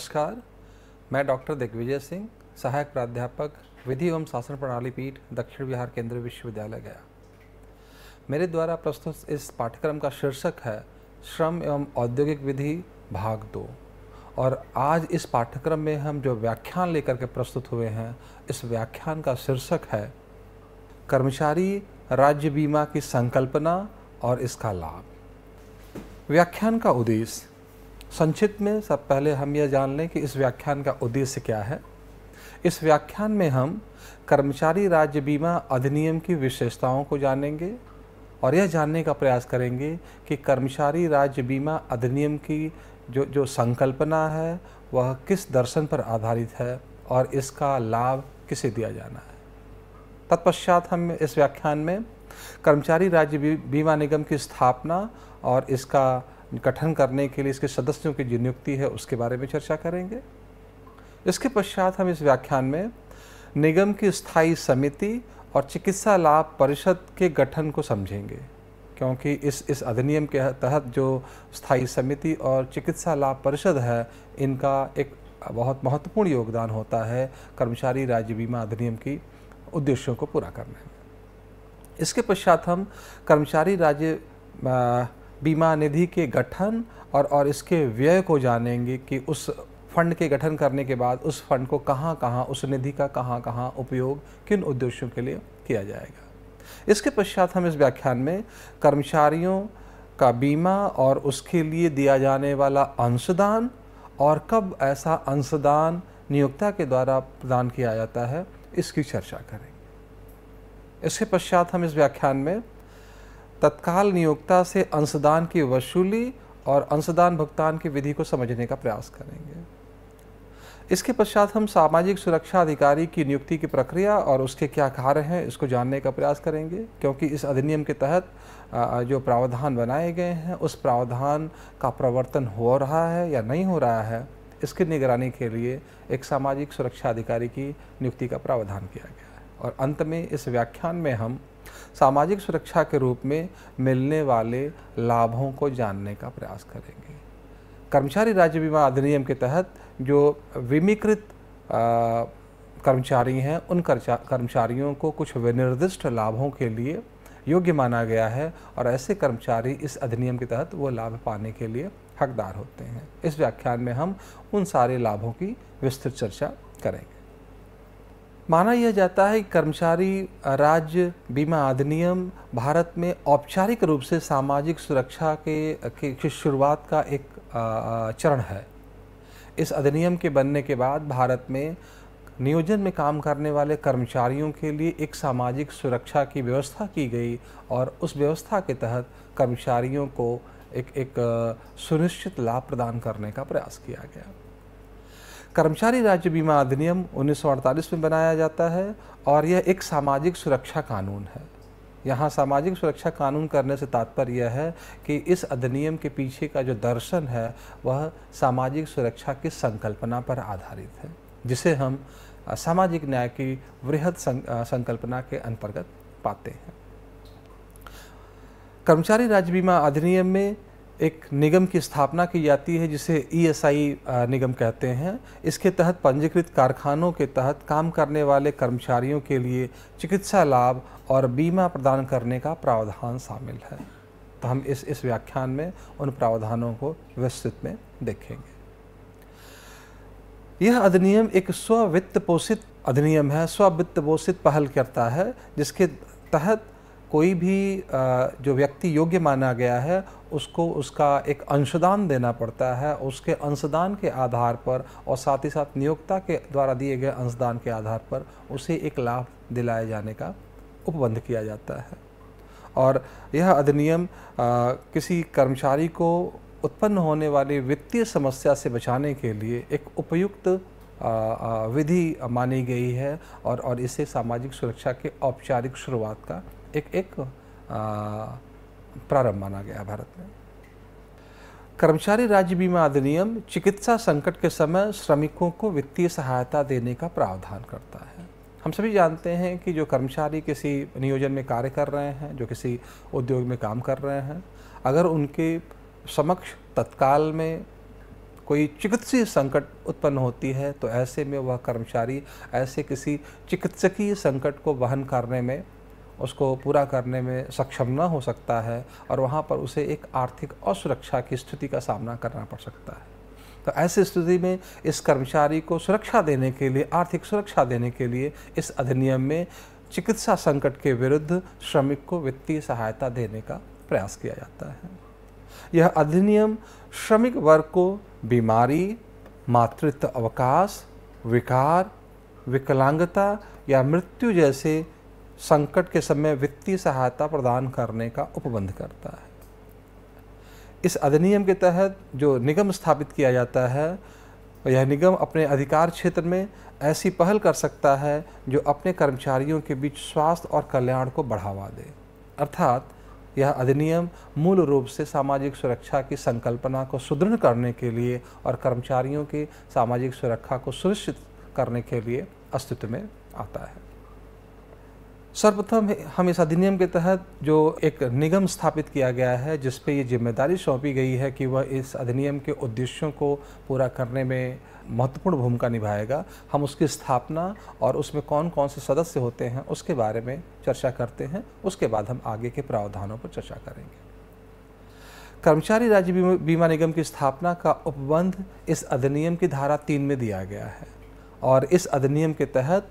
नमस्कार, मैं डॉक्टर दिग्विजय सिंह, सहायक प्राध्यापक, विधि एवं शासन प्रणाली पीठ, दक्षिण बिहार केंद्रीय विश्वविद्यालय गया। मेरे द्वारा प्रस्तुत इस पाठ्यक्रम का शीर्षक है, श्रम एवं औद्योगिक विधि, भाग दो। और आज इस पाठ्यक्रम में हम जो व्याख्यान लेकर के प्रस्तुत हुए हैं, इस व्याख्यान का शीर्षक है, कर्मचारी राज्य बीमा की संकल्पना और इसका लाभ। व्याख्यान का उद्देश्य संक्षिप्त में सब पहले हम यह जान लें कि इस व्याख्यान का उद्देश्य क्या है। इस व्याख्यान में हम कर्मचारी राज्य बीमा अधिनियम की विशेषताओं को जानेंगे और यह जानने का प्रयास करेंगे कि कर्मचारी राज्य बीमा अधिनियम की जो जो संकल्पना है, वह किस दर्शन पर आधारित है और इसका लाभ किसे दिया जाना है। तत्पश्चात हम इस व्याख्यान में कर्मचारी राज्य बीमा निगम की स्थापना और इसका गठन करने के लिए, इसके सदस्यों की जो नियुक्ति है, उसके बारे में चर्चा करेंगे। इसके पश्चात हम इस व्याख्यान में निगम की स्थायी समिति और चिकित्सा लाभ परिषद के गठन को समझेंगे, क्योंकि इस इस अधिनियम के तहत जो स्थायी समिति और चिकित्सा लाभ परिषद है, इनका एक बहुत महत्वपूर्ण योगदान होता है कर्मचारी राज्य बीमा अधिनियम की उद्देश्यों को पूरा करने में। इसके पश्चात हम कर्मचारी राज्य बीमा निधि के गठन और और इसके व्यय को जानेंगे कि उस फंड के गठन करने के बाद उस फंड को कहाँ कहाँ, उस निधि का कहाँ कहाँ उपयोग किन उद्देश्यों के लिए किया जाएगा। इसके पश्चात हम इस व्याख्यान में कर्मचारियों का बीमा और उसके लिए दिया जाने वाला अंशदान और कब ऐसा अंशदान नियोक्ता के द्वारा प्रदान किया जाता है, इसकी चर्चा करेंगे। इसके पश्चात हम इस व्याख्यान में तत्काल नियोक्ता से अंशदान की वसूली और अंशदान भुगतान की विधि को समझने का प्रयास करेंगे। इसके पश्चात हम सामाजिक सुरक्षा अधिकारी की नियुक्ति की प्रक्रिया और उसके क्या कार्य हैं, इसको जानने का प्रयास करेंगे, क्योंकि इस अधिनियम के तहत जो प्रावधान बनाए गए हैं, उस प्रावधान का प्रवर्तन हो रहा है या नहीं हो रहा है, इसकी निगरानी के लिए एक सामाजिक सुरक्षा अधिकारी की नियुक्ति का प्रावधान किया गया है। और अंत में इस व्याख्यान में हम सामाजिक सुरक्षा के रूप में मिलने वाले लाभों को जानने का प्रयास करेंगे। कर्मचारी राज्य बीमा अधिनियम के तहत जो विमीकृत कर्मचारी हैं, उन कर्मचारियों को कुछ विनिर्दिष्ट लाभों के लिए योग्य माना गया है और ऐसे कर्मचारी इस अधिनियम के तहत वो लाभ पाने के लिए हकदार होते हैं। इस व्याख्यान में हम उन सारे लाभों की विस्तृत चर्चा करेंगे। माना यह जाता है कि कर्मचारी, राज्य, बीमा अधिनियम, भारत में औपचारिक रूप से सामाजिक सुरक्षा के, की शुरुआत का एक चरण है। इस अधिनियम के बनने के बाद भारत में नियोजन में काम करने वाले कर्मचारियों के लिए एक सामाजिक सुरक्षा की व्यवस्था की गई और उस व्यवस्था के तहत कर्मचारियों को एक एक सुनिश्चित लाभ प्रदान करने का प्रयास किया गया। कर्मचारी राज्य बीमा अधिनियम 1948 में बनाया जाता है और यह एक सामाजिक सुरक्षा कानून है। यहाँ सामाजिक सुरक्षा कानून करने से तात्पर्य यह है कि इस अधिनियम के पीछे का जो दर्शन है, वह सामाजिक सुरक्षा की संकल्पना पर आधारित है, जिसे हम सामाजिक न्याय की वृहद संकल्पना के अंतर्गत पाते हैं। कर्मचारी राज्य बीमा अधिनियम में एक निगम की स्थापना की जाती है, जिसे ईएसआई निगम कहते हैं। इसके तहत पंजीकृत कारखानों के तहत काम करने वाले कर्मचारियों के लिए चिकित्सा लाभ और बीमा प्रदान करने का प्रावधान शामिल है। तो हम इस इस व्याख्यान में उन प्रावधानों को विस्तृत में देखेंगे। यह अधिनियम एक स्ववित्त पोषित अधिनियम है। स्ववित्त पोषित पहल करता है, जिसके तहत कोई भी जो व्यक्ति योग्य माना गया है, उसको उसका एक अंशदान देना पड़ता है, उसके अंशदान के आधार पर और साथ ही साथ नियोक्ता के द्वारा दिए गए अंशदान के आधार पर उसे एक लाभ दिलाए जाने का उपबंध किया जाता है। और यह अधिनियम किसी कर्मचारी को उत्पन्न होने वाली वित्तीय समस्या से बचाने के लिए एक उपयुक्त विधि मानी गई है और और इसे सामाजिक सुरक्षा के औपचारिक शुरुआत का एक एक प्रारंभ माना गया भारत में। कर्मचारी राज्य बीमा अधिनियम चिकित्सा संकट के समय श्रमिकों को वित्तीय सहायता देने का प्रावधान करता है। हम सभी जानते हैं कि जो कर्मचारी किसी नियोजन में कार्य कर रहे हैं, जो किसी उद्योग में काम कर रहे हैं, अगर उनके समक्ष तत्काल में कोई चिकित्सीय संकट उत्पन्न होती है तो ऐसे में वह कर्मचारी ऐसे किसी चिकित्सकीय संकट को वहन करने में उसको पूरा करने में सक्षम न हो सकता है और वहाँ पर उसे एक आर्थिक असुरक्षा की स्थिति का सामना करना पड़ सकता है। तो ऐसी स्थिति में इस कर्मचारी को सुरक्षा देने के लिए, आर्थिक सुरक्षा देने के लिए इस अधिनियम में चिकित्सा संकट के विरुद्ध श्रमिक को वित्तीय सहायता देने का प्रयास किया जाता है। यह अधिनियम श्रमिक वर्ग को बीमारी, मातृत्व अवकाश, विकार, विकलांगता या मृत्यु जैसे संकट के समय वित्तीय सहायता प्रदान करने का उपबंध करता है। इस अधिनियम के तहत जो निगम स्थापित किया जाता है, यह निगम अपने अधिकार क्षेत्र में ऐसी पहल कर सकता है जो अपने कर्मचारियों के बीच स्वास्थ्य और कल्याण को बढ़ावा दे। अर्थात, यह अधिनियम मूल रूप से सामाजिक सुरक्षा की संकल्पना को सुदृढ़ करने के लिए और कर्मचारियों की सामाजिक सुरक्षा को सुनिश्चित करने के लिए अस्तित्व में आता है। सर्वप्रथम हम इस अधिनियम के तहत जो एक निगम स्थापित किया गया है, जिस पे ये ज़िम्मेदारी सौंपी गई है कि वह इस अधिनियम के उद्देश्यों को पूरा करने में महत्वपूर्ण भूमिका निभाएगा। हम उसकी स्थापना और उसमें कौन कौन से सदस्य होते हैं, उसके बारे में चर्चा करते हैं। उसके बाद हम आगे के प्रावधानों पर चर्चा करेंगे। कर्मचारी राज्य बीमा निगम की स्थापना का उपबंध इस अधिनियम की धारा तीन में दिया गया है। और इस अधिनियम के तहत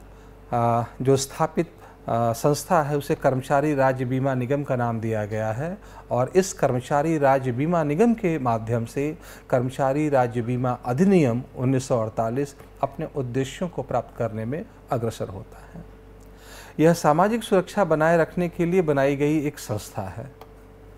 जो स्थापित संस्था है, उसे कर्मचारी राज्य बीमा निगम का नाम दिया गया है और इस कर्मचारी राज्य बीमा निगम के माध्यम से कर्मचारी राज्य बीमा अधिनियम 1948 अपने उद्देश्यों को प्राप्त करने में अग्रसर होता है। यह सामाजिक सुरक्षा बनाए रखने के लिए बनाई गई एक संस्था है।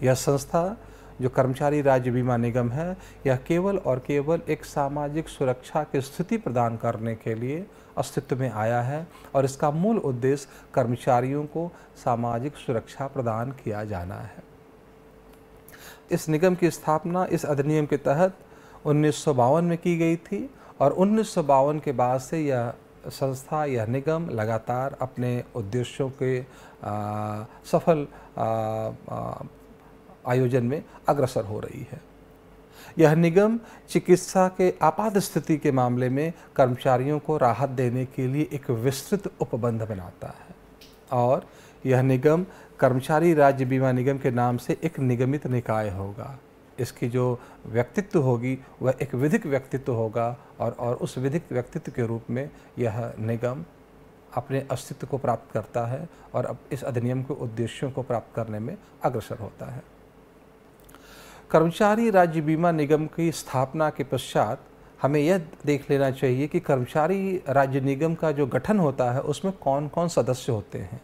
यह संस्था, जो कर्मचारी राज्य बीमा निगम है, यह केवल और केवल एक सामाजिक सुरक्षा की स्थिति प्रदान करने के लिए अस्तित्व में आया है और इसका मूल उद्देश्य कर्मचारियों को सामाजिक सुरक्षा प्रदान किया जाना है। इस निगम की स्थापना इस अधिनियम के तहत उन्नीस सौ बावन में की गई थी और उन्नीस सौ बावन के बाद से यह संस्था यह निगम लगातार अपने उद्देश्यों के आ, सफल आ, आ, आयोजन में अग्रसर हो रही है। यह निगम चिकित्सा के आपात स्थिति के मामले में कर्मचारियों को राहत देने के लिए एक विस्तृत उपबंध बनाता है। और यह निगम कर्मचारी राज्य बीमा निगम के नाम से एक निगमित निकाय होगा। इसकी जो व्यक्तित्व होगी, वह एक विधिक व्यक्तित्व होगा और और उस विधिक व्यक्तित्व के रूप में यह निगम अपने अस्तित्व को प्राप्त करता है और अब इस अधिनियम के उद्देश्यों को प्राप्त करने में अग्रसर होता है। कर्मचारी राज्य बीमा निगम की स्थापना के पश्चात हमें यह देख लेना चाहिए कि कर्मचारी राज्य निगम का जो गठन होता है, उसमें कौन कौन सदस्य होते हैं?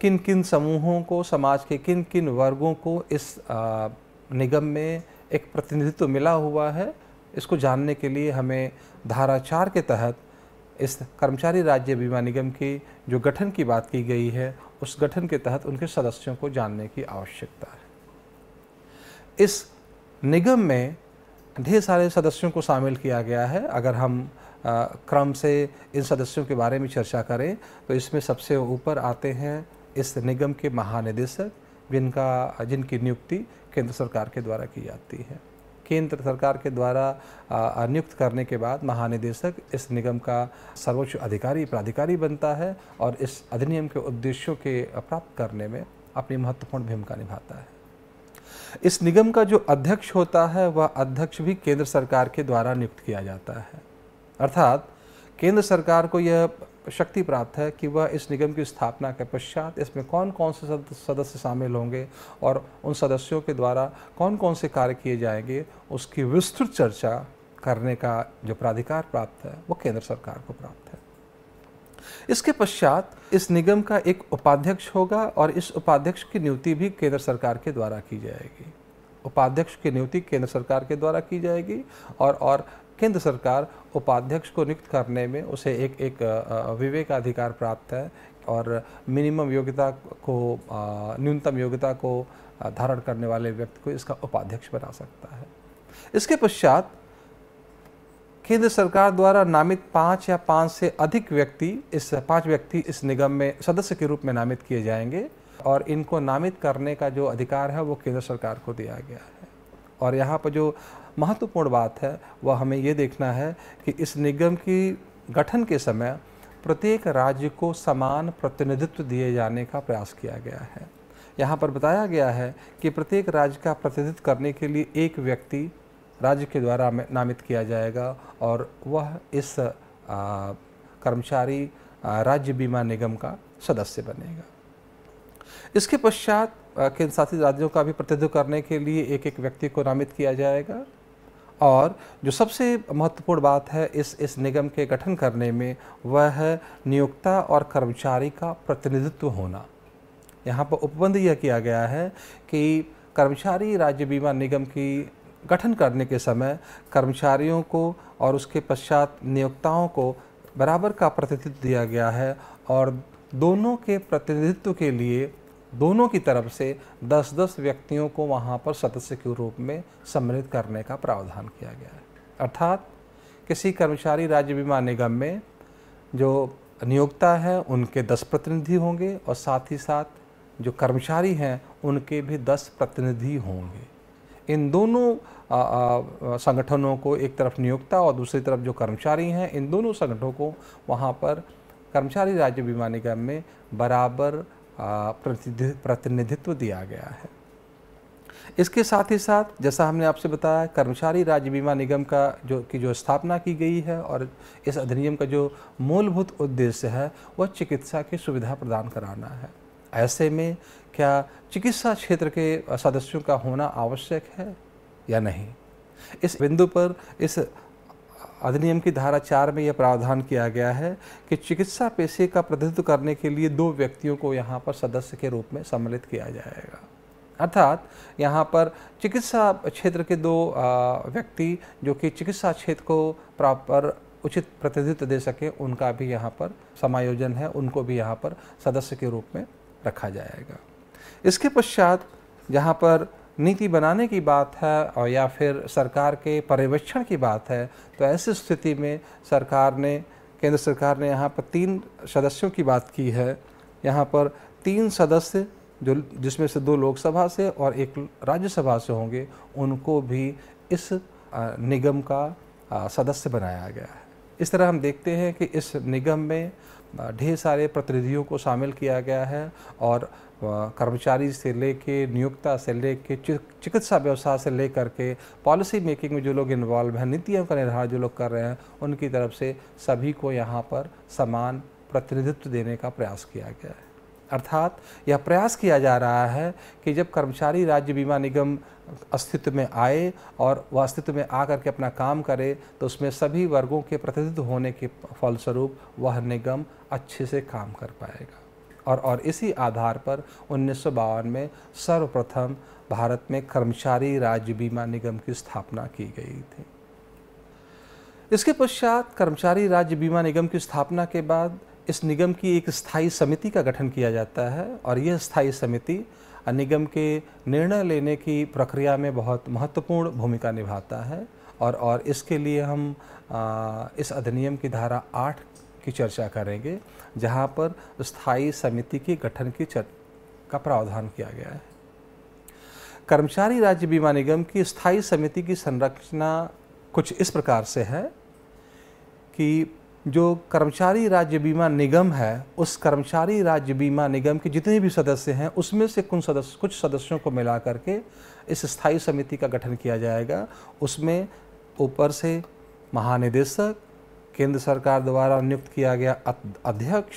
किन किन समूहों को, समाज के किन किन वर्गों को इस निगम में एक प्रतिनिधित्व मिला हुआ है, इसको जानने के लिए हमें धारा चार के तहत इस कर्मचारी राज्य बीमा निगम की जो गठन की बात की गई है, उस गठन के तहत उनके सदस्यों को जानने की आवश्यकता है। इस निगम में ढेर सारे सदस्यों को शामिल किया गया है। अगर हम आ, क्रम से इन सदस्यों के बारे में चर्चा करें तो इसमें सबसे ऊपर आते हैं इस निगम के महानिदेशक जिनका जिनकी नियुक्ति केंद्र सरकार के द्वारा की जाती है। केंद्र सरकार के द्वारा नियुक्त करने के बाद महानिदेशक इस निगम का सर्वोच्च अधिकारी प्राधिकारी बनता है और इस अधिनियम के उद्देश्यों के प्राप्त करने में अपनी महत्वपूर्ण भूमिका निभाता है। इस निगम का जो अध्यक्ष होता है, वह अध्यक्ष भी केंद्र सरकार के द्वारा नियुक्त किया जाता है। अर्थात, केंद्र सरकार को यह शक्ति प्राप्त है कि वह इस निगम की स्थापना के पश्चात इसमें कौन कौन से सदस्य शामिल होंगे और उन सदस्यों के द्वारा कौन कौन से कार्य किए जाएँगे, उसकी विस्तृत चर्चा करने का जो प्राधिकार प्राप्त है, वो केंद्र सरकार को प्राप्त है। इसके पश्चात इस निगम का एक उपाध्यक्ष होगा और इस उपाध्यक्ष की नियुक्ति भी केंद्र सरकार के द्वारा की जाएगी। उपाध्यक्ष की नियुक्ति केंद्र सरकार के द्वारा की जाएगी और और केंद्र सरकार उपाध्यक्ष को नियुक्त करने में उसे एक एक विवेकाधिकार प्राप्त है और मिनिमम योग्यता को न्यूनतम योग्यता को धारण करने वाले व्यक्ति को इसका उपाध्यक्ष बना सकता है। इसके पश्चात केंद्र सरकार द्वारा नामित पाँच या पाँच से अधिक व्यक्ति इस, पाँच व्यक्ति इस निगम में सदस्य के रूप में नामित किए जाएँगे और इनको नामित करने का जो अधिकार है वो केंद्र सरकार को दिया गया है। और यहाँ पर जो महत्वपूर्ण बात है, वह हमें ये देखना है कि इस निगम की गठन के समय प्रत्येक राज्य को समान प्रतिनिधित्व दिए जाने का प्रयास किया गया है। यहाँ पर बताया गया है कि प्रत्येक राज्य का प्रतिनिधित्व करने के लिए एक व्यक्ति राज्य के द्वारा नामित किया जाएगा और वह इस कर्मचारी राज्य बीमा निगम का सदस्य बनेगा। इसके पश्चात केंद्र शासित राज्यों का भी प्रतिनिधित्व करने के लिए एक एक व्यक्ति को नामित किया जाएगा। और जो सबसे महत्वपूर्ण बात है इस इस निगम के गठन करने में, वह है नियोक्ता और कर्मचारी का प्रतिनिधित्व होना। यहाँ पर उपबंध यह किया गया है कि कर्मचारी राज्य बीमा निगम की गठन करने के समय कर्मचारियों को और उसके पश्चात नियोक्ताओं को बराबर का प्रतिनिधित्व दिया गया है और दोनों के प्रतिनिधित्व के लिए दोनों की तरफ़ से 10-10 व्यक्तियों को वहाँ पर सदस्य के रूप में सम्मिलित करने का प्रावधान किया गया है। अर्थात किसी कर्मचारी राज्य बीमा निगम में जो नियोक्ता है, उनके 10 प्रतिनिधि होंगे और साथ ही साथ जो कर्मचारी हैं, उनके भी 10 प्रतिनिधि होंगे। इन दोनों संगठनों को एक तरफ़ नियोक्ता और दूसरी तरफ़ जो कर्मचारी हैं, इन दोनों संगठनों को वहाँ पर कर्मचारी राज्य बीमा निगम में बराबर प्रतिनिधित्व दिया गया है। इसके साथ ही साथ, जैसा हमने आपसे बताया, कर्मचारी राज्य बीमा निगम का जो, की जो स्थापना की गई है और इस अधिनियम का जो मूलभूत उद्देश्य है, वह चिकित्सा की सुविधा प्रदान कराना है। ऐसे में क्या चिकित्सा क्षेत्र के सदस्यों का होना आवश्यक है? या नहीं। इस बिंदु पर इस अधिनियम की धारा चार में यह प्रावधान किया गया है कि चिकित्सा पेशे का प्रतिनिधित्व करने के लिए दो व्यक्तियों को यहाँ पर सदस्य के रूप में सम्मिलित किया जाएगा। अर्थात यहाँ पर चिकित्सा क्षेत्र के दो व्यक्ति जो कि चिकित्सा क्षेत्र को प्रॉपर उचित प्रतिनिधित्व दे सके, उनका भी यहाँ पर समायोजन है, उनको भी यहाँ पर सदस्य के रूप में रखा जाएगा। इसके पश्चात जहाँ पर नीति बनाने की बात है और या फिर सरकार के पर्यवेक्षण की बात है तो ऐसी स्थिति में सरकार ने, केंद्र सरकार ने यहाँ पर तीन सदस्यों की बात की है। यहाँ पर तीन सदस्य जो, जिसमें से दो लोकसभा से और एक राज्यसभा से होंगे, उनको भी इस निगम का सदस्य बनाया गया है। इस तरह हम देखते हैं कि इस निगम में ढेर सारे प्रतिनिधियों को शामिल किया गया है और कर्मचारी से लेके नियोक्ता से लेके चिकित्सा व्यवसाय से लेकर के पॉलिसी मेकिंग में जो लोग इन्वॉल्व हैं, नीतियों का निर्धारण जो लोग कर रहे हैं, उनकी तरफ़ से सभी को यहाँ पर समान प्रतिनिधित्व देने का प्रयास किया गया है। अर्थात यह प्रयास किया जा रहा है कि जब कर्मचारी राज्य बीमा निगम अस्तित्व में आए और वह अस्तित्व में आकर के अपना काम करे तो उसमें सभी वर्गों के प्रतिनिधित्व होने के फलस्वरूप वह निगम अच्छे से काम कर पाएगा। और और इसी आधार पर उन्नीस सौ बावन में सर्वप्रथम भारत में कर्मचारी राज्य बीमा निगम की स्थापना की गई थी। इसके पश्चात कर्मचारी राज्य बीमा निगम की स्थापना के बाद इस निगम की एक स्थायी समिति का गठन किया जाता है और यह स्थायी समिति निगम के निर्णय लेने की प्रक्रिया में बहुत महत्वपूर्ण भूमिका निभाता है और और इसके लिए हम आ, इस अधिनियम की धारा आठ की चर्चा करेंगे जहाँ पर स्थायी समिति के गठन की चर का प्रावधान किया गया है। कर्मचारी राज्य बीमा निगम की स्थायी समिति की संरचना कुछ इस प्रकार से है कि जो कर्मचारी राज्य बीमा निगम है, उस कर्मचारी राज्य बीमा निगम के जितने भी सदस्य हैं, उसमें से कुछ सदस्य कुछ सदस्यों को मिला करके इस स्थायी समिति का गठन किया जाएगा। उसमें ऊपर से महानिदेशक, केंद्र सरकार द्वारा नियुक्त किया गया अध्यक्ष,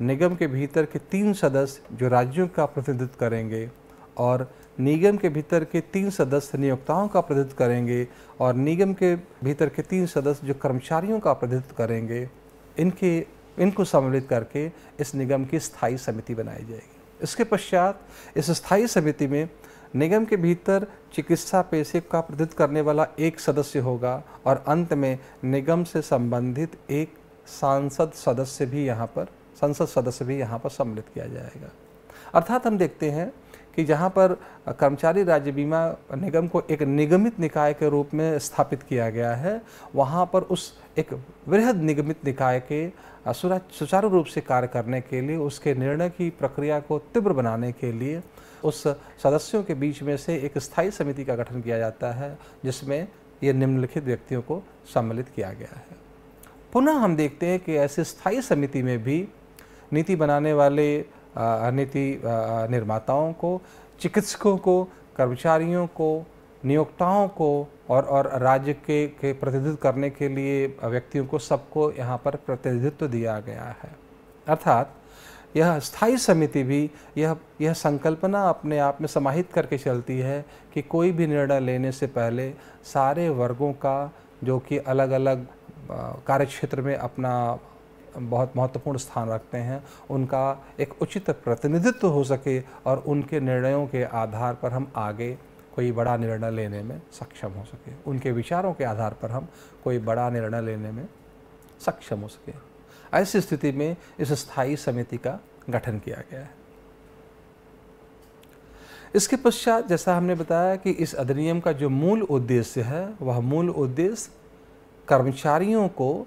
निगम के भीतर के तीन सदस्य जो राज्यों का प्रतिनिधित्व करेंगे और निगम के भीतर के तीन सदस्य नियोक्ताओं का प्रतिनिधित्व करेंगे और निगम के भीतर के तीन सदस्य जो कर्मचारियों का प्रतिनिधित्व करेंगे, इनके, इनको सम्मिलित करके इस निगम की स्थायी समिति बनाई जाएगी। इसके पश्चात इस स्थायी समिति में निगम के भीतर चिकित्सा पेशे का प्रतिनिधित्व करने वाला एक सदस्य होगा और अंत में निगम से संबंधित एक सांसद सदस्य भी यहाँ पर, संसद सदस्य भी यहाँ पर सम्मिलित किया जाएगा। अर्थात हम देखते हैं कि जहाँ पर कर्मचारी राज्य बीमा निगम को एक निगमित निकाय के रूप में स्थापित किया गया है, वहाँ पर उस एक वृहद निगमित निकाय के सुचारू रूप से कार्य करने के लिए, उसके निर्णय की प्रक्रिया को तीव्र बनाने के लिए उस सदस्यों के बीच में से एक स्थायी समिति का गठन किया जाता है, जिसमें ये निम्नलिखित व्यक्तियों को सम्मिलित किया गया है। पुनः हम देखते हैं कि ऐसे स्थायी समिति में भी नीति बनाने वाले नीति निर्माताओं को, चिकित्सकों को, कर्मचारियों को, नियोक्ताओं को और और राज्य के के प्रतिनिधित्व करने के लिए व्यक्तियों को सबको यहाँ पर प्रतिनिधित्व दिया गया है। अर्थात यह स्थायी समिति भी यह यह संकल्पना अपने आप में समाहित करके चलती है कि कोई भी निर्णय लेने से पहले सारे वर्गों का, जो कि अलग अलग कार्यक्षेत्र में अपना बहुत महत्वपूर्ण स्थान रखते हैं, उनका एक उचित प्रतिनिधित्व हो सके और उनके निर्णयों के आधार पर हम आगे कोई बड़ा निर्णय लेने में सक्षम हो सके। उनके विचारों के आधार पर हम कोई बड़ा निर्णय लेने में सक्षम हो सके। ऐसी स्थिति में इस स्थायी समिति का गठन किया गया है। इसके पश्चात जैसा हमने बताया कि इस अधिनियम का जो मूल उद्देश्य है, वह मूल उद्देश्य कर्मचारियों को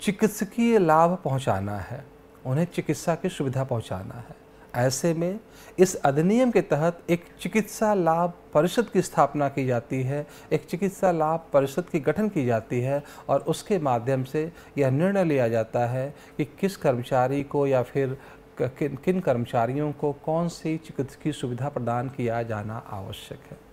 चिकित्सकीय लाभ पहुंचाना है, उन्हें चिकित्सा की सुविधा पहुंचाना है। ऐसे में इस अधिनियम के तहत एक चिकित्सा लाभ परिषद की स्थापना की जाती है, एक चिकित्सा लाभ परिषद की गठन की जाती है और उसके माध्यम से यह निर्णय लिया जाता है कि किस कर्मचारी को या फिर किन किन कर्मचारियों को कौन सी चिकित्सकीय सुविधा प्रदान किया जाना आवश्यक है।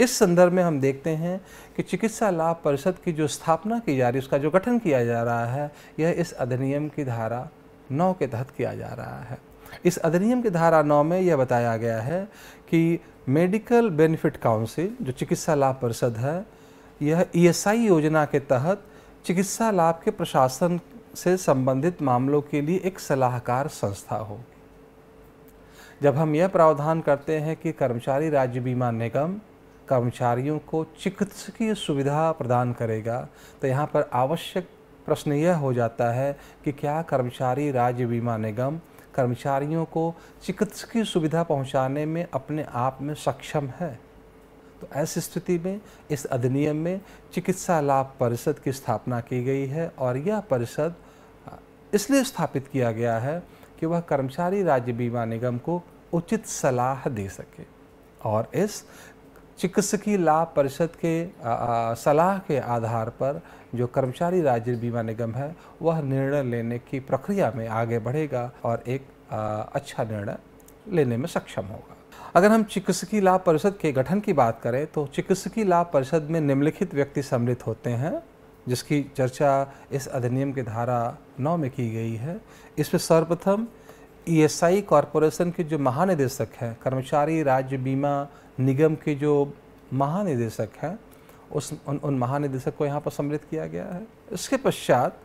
इस संदर्भ में हम देखते हैं कि चिकित्सा लाभ परिषद की जो स्थापना की जा रही है, उसका जो गठन किया जा रहा है, यह इस अधिनियम की धारा नौ के तहत किया जा रहा है। इस अधिनियम की धारा नौ में यह बताया गया है कि मेडिकल बेनिफिट काउंसिल, जो चिकित्सा लाभ परिषद है, यह ईएसआई योजना के तहत चिकित्सा लाभ के प्रशासन से संबंधित मामलों के लिए एक सलाहकार संस्था हो जब हम यह प्रावधान करते हैं कि कर्मचारी राज्य बीमा निगम कर्मचारियों को चिकित्सकीय सुविधा प्रदान करेगा। तो यहाँ पर आवश्यक प्रश्न यह हो जाता है कि क्या कर्मचारी राज्य बीमा निगम कर्मचारियों को चिकित्सकीय सुविधा पहुँचाने में अपने आप में सक्षम है? तो ऐसी स्थिति में, इस अधिनियम में चिकित्सा लाभ परिषद की स्थापना की गई है और यह परिषद, इसलिए स्थापित किया गया है कि वह कर्मचारी राज्य बीमा निगम को उचित सलाह दे सके और इस चिकित्सकीय लाभ परिषद के सलाह के आधार पर जो कर्मचारी राज्य बीमा निगम है वह निर्णय लेने की प्रक्रिया में आगे बढ़ेगा और एक आ, अच्छा निर्णय लेने में सक्षम होगा। अगर हम चिकित्सकीय लाभ परिषद के गठन की बात करें तो चिकित्सकीय लाभ परिषद में निम्नलिखित व्यक्ति सम्मिलित होते हैं जिसकी चर्चा इस अधिनियम की धारा नौ में की गई है। इसमें सर्वप्रथम ईएसआई कॉरपोरेशन के जो महानिदेशक हैं कर्मचारी राज्य बीमा निगम के जो महानिदेशक हैं उस उन, उन महानिदेशक को यहाँ पर सम्मिलित किया गया है। इसके पश्चात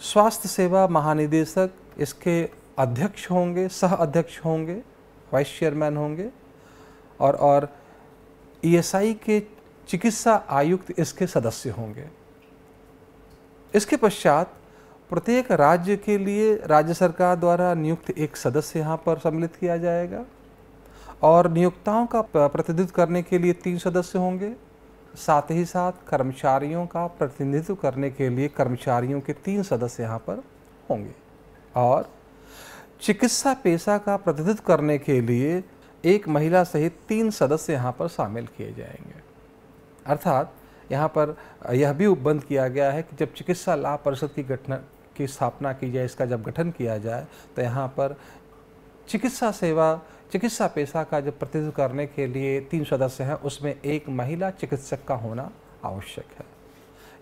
स्वास्थ्य सेवा महानिदेशक इसके अध्यक्ष होंगे सह अध्यक्ष होंगे वाइस चेयरमैन होंगे और और ईएसआई के चिकित्सा आयुक्त इसके सदस्य होंगे। इसके पश्चात प्रत्येक राज्य के लिए राज्य सरकार द्वारा नियुक्त एक सदस्य यहाँ पर सम्मिलित किया जाएगा और नियोक्ताओं का प्रतिनिधित्व करने के लिए तीन सदस्य होंगे। साथ ही साथ कर्मचारियों का प्रतिनिधित्व करने के लिए कर्मचारियों के तीन सदस्य यहाँ पर होंगे। और चिकित्सा पेशा का प्रतिनिधित्व करने के लिए एक महिला सहित तीन सदस्य यहाँ पर शामिल किए जाएँगे। अर्थात यहाँ पर यह भी उपबंध किया गया है कि जब चिकित्सा लाभ परिषद की गठन की स्थापना की जाए, इसका जब गठन किया जाए तो यहाँ पर चिकित्सा सेवा, चिकित्सा पेशा का जब प्रतिनिधित्व करने के लिए तीन सदस्य हैं, उसमें एक महिला चिकित्सक का होना आवश्यक है।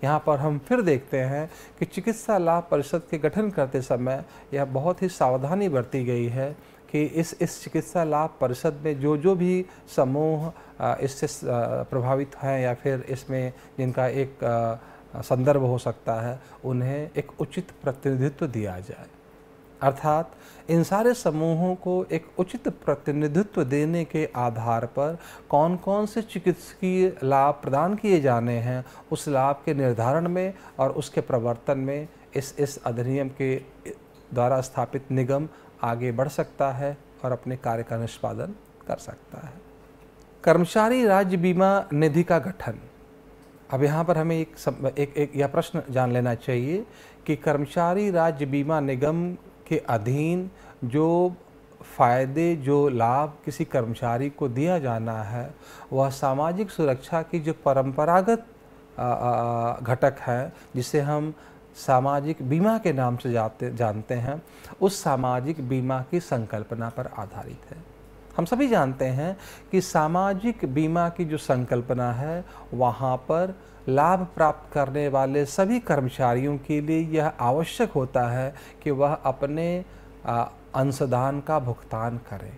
यहाँ पर हम फिर देखते हैं कि चिकित्सा लाभ परिषद के गठन करते समय यह बहुत ही सावधानी बरती गई है कि इस इस चिकित्सा लाभ परिषद में जो जो भी समूह इससे प्रभावित हैं या फिर इसमें जिनका एक संदर्भ हो सकता है, उन्हें एक उचित प्रतिनिधित्व दिया जाए। अर्थात, इन सारे समूहों को एक उचित प्रतिनिधित्व देने के आधार पर कौन कौन से चिकित्सकीय लाभ प्रदान किए जाने हैं, उस लाभ के निर्धारण में और उसके प्रवर्तन में इस इस अधिनियम के द्वारा स्थापित निगम आगे बढ़ सकता है और अपने कार्य का निष्पादन कर सकता है। कर्मचारी राज्य बीमा निधि का गठन। अब यहाँ पर हमें एक सम, एक, एक यह प्रश्न जान लेना चाहिए कि कर्मचारी राज्य बीमा निगम के अधीन जो फ़ायदे जो लाभ किसी कर्मचारी को दिया जाना है वह सामाजिक सुरक्षा की जो परंपरागत घटक है जिसे हम सामाजिक बीमा के नाम से जाते जानते हैं उस सामाजिक बीमा की संकल्पना पर आधारित है। हम सभी जानते हैं कि सामाजिक बीमा की जो संकल्पना है, वहाँ पर लाभ प्राप्त करने वाले सभी कर्मचारियों के लिए यह आवश्यक होता है कि वह अपने अंशदान का भुगतान करें।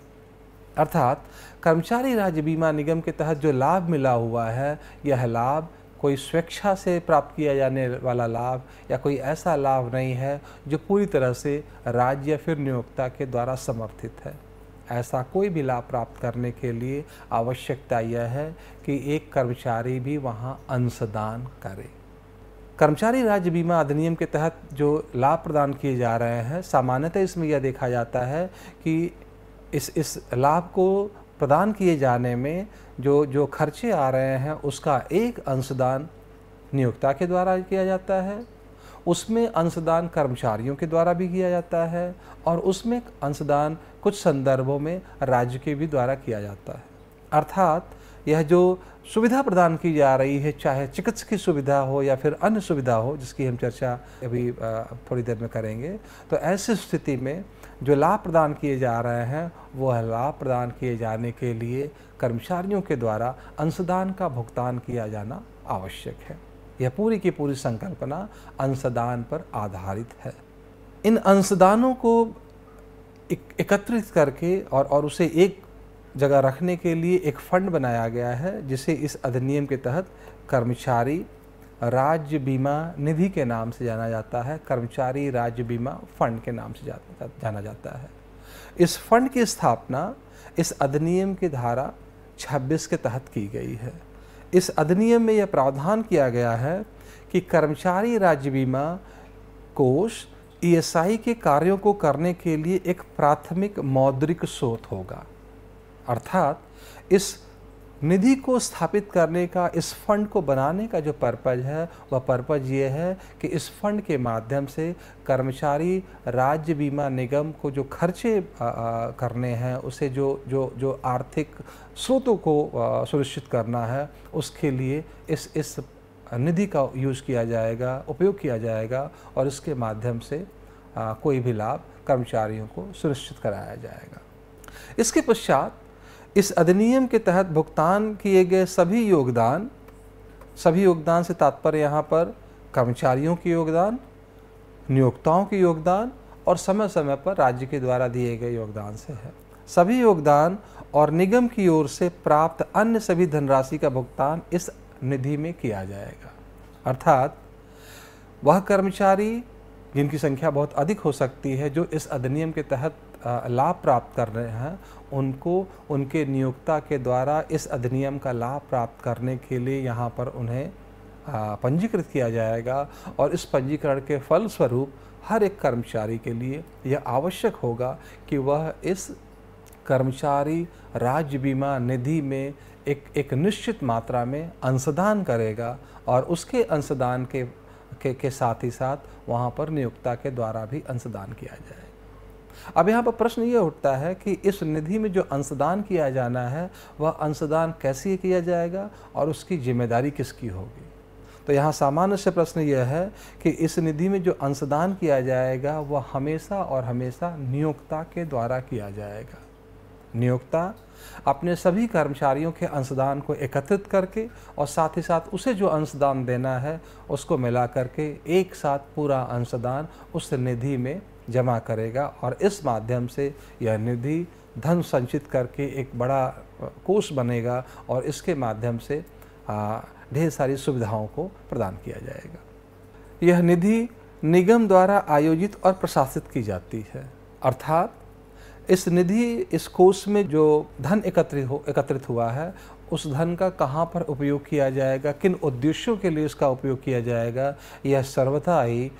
अर्थात कर्मचारी राज्य बीमा निगम के तहत जो लाभ मिला हुआ है, यह लाभ कोई स्वेच्छा से प्राप्त किया जाने वाला लाभ या कोई ऐसा लाभ नहीं है जो पूरी तरह से राज्य या फिर नियोक्ता के द्वारा समर्थित है। ऐसा कोई भी लाभ प्राप्त करने के लिए आवश्यकता यह है कि एक कर्मचारी भी वहाँ अंशदान करे। कर्मचारी राज्य बीमा अधिनियम के तहत जो लाभ प्रदान किए जा रहे हैं, सामान्यतः इसमें यह देखा जाता है कि इस इस लाभ को प्रदान किए जाने में जो जो खर्चे आ रहे हैं, उसका एक अंशदान नियोक्ता के द्वारा किया जाता है, उसमें अंशदान कर्मचारियों के द्वारा भी किया जाता है और उसमें अंशदान कुछ संदर्भों में राज्य के भी द्वारा किया जाता है। अर्थात, यह जो सुविधा प्रदान की जा रही है, चाहे चिकित्सकीय सुविधा हो या फिर अन्य सुविधा हो, जिसकी हम चर्चा अभी थोड़ी देर में करेंगे तो ऐसी स्थिति में जो लाभ प्रदान किए जा रहे हैं, वह लाभ प्रदान किए जाने के लिए कर्मचारियों के द्वारा अंशदान का भुगतान किया जाना आवश्यक है। यह पूरी की पूरी संकल्पना अंशदान पर आधारित है। इन अंशदानों को एकत्रित करके और और उसे एक जगह रखने के लिए एक फंड बनाया गया है, जिसे इस अधिनियम के तहत कर्मचारी राज्य बीमा निधि के नाम से जाना जाता है, कर्मचारी राज्य बीमा फंड के नाम से जाना जाता है। इस फंड की स्थापना इस अधिनियम की धारा 26 के तहत की गई है। इस अधिनियम में यह प्रावधान किया गया है कि कर्मचारी राज्य बीमा कोष ईएसआई के कार्यों को करने के लिए एक प्राथमिक मौद्रिक स्रोत होगा। अर्थात, इस निधि को स्थापित करने का, इस फंड को बनाने का जो पर्पज है, वह पर्पज ये है कि इस फंड के माध्यम से कर्मचारी राज्य बीमा निगम को जो खर्चे करने हैं, उसे जो जो जो आर्थिक स्रोतों को सुनिश्चित करना है, उसके लिए इस इस निधि का यूज़ किया जाएगा उपयोग किया जाएगा और इसके माध्यम से आ, कोई भी लाभ कर्मचारियों को सुनिश्चित कराया जाएगा। इसके पश्चात इस अधिनियम के तहत भुगतान किए गए सभी योगदान सभी योगदान से तात्पर्य यहाँ पर कर्मचारियों के योगदान नियोक्ताओं के योगदान और समय समय पर राज्य के द्वारा दिए गए योगदान से है। सभी योगदान और निगम की ओर से प्राप्त अन्य सभी धनराशि का भुगतान इस निधि में किया जाएगा। अर्थात, वह कर्मचारी जिनकी संख्या बहुत अधिक हो सकती है, जो इस अधिनियम के तहत लाभ प्राप्त कर रहे हैं, उनको, उनके नियोक्ता के द्वारा इस अधिनियम का लाभ प्राप्त करने के लिए यहाँ पर उन्हें पंजीकृत किया जाएगा और इस पंजीकरण के फलस्वरूप हर एक कर्मचारी के लिए यह आवश्यक होगा कि वह इस कर्मचारी राज्य बीमा निधि में एक एक निश्चित मात्रा में अंशदान करेगा और उसके अंशदान के के, के साथ ही साथ वहाँ पर नियोक्ता के द्वारा भी अंशदान किया जाए। अब यहाँ पर प्रश्न ये उठता है कि इस निधि में जो अंशदान किया जाना है वह अंशदान कैसे किया जाएगा और उसकी ज़िम्मेदारी किसकी होगी? तो यहाँ सामान्य से प्रश्न यह है कि इस निधि में जो अंशदान किया जाएगा वह हमेशा और हमेशा नियोक्ता के द्वारा किया जाएगा। नियोक्ता अपने सभी कर्मचारियों के अंशदान को एकत्रित करके और साथ ही साथ उसे जो अंशदान देना है, उसको मिला करके एक साथ पूरा अंशदान उस निधि में जमा करेगा और इस माध्यम से यह निधि धन संचित करके एक बड़ा कोष बनेगा और इसके माध्यम से ढेर सारी सुविधाओं को प्रदान किया जाएगा। यह निधि निगम द्वारा आयोजित और प्रशासित की जाती है। अर्थात इस निधि, इस कोष में जो धन एकत्रित हो, एकत्रित हुआ है, उस धन का कहाँ पर उपयोग किया जाएगा? किन उद्देश्यों के लिए इसका उपयोग किया जाएगा? यह सर्वथा ही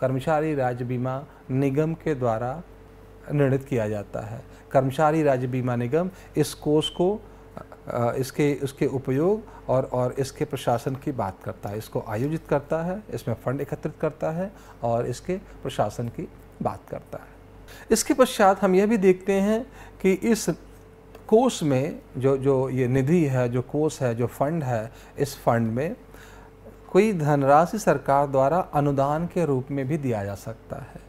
कर्मचारी राज्य बीमा निगम के द्वारा निर्णित किया जाता है। कर्मचारी राज्य बीमा निगम इस कोष को इसके उसके उपयोग और और इसके प्रशासन की बात करता है। इसको आयोजित करता है, इसमें फंड एकत्रित करता है और इसके प्रशासन की बात करता है। इसके पश्चात हम यह भी देखते हैं कि इस कोष में जो जो ये निधि है, जो कोष है, जो फंड है, इस फंड में कोई धनराशि सरकार द्वारा अनुदान के रूप में भी दिया जा सकता है।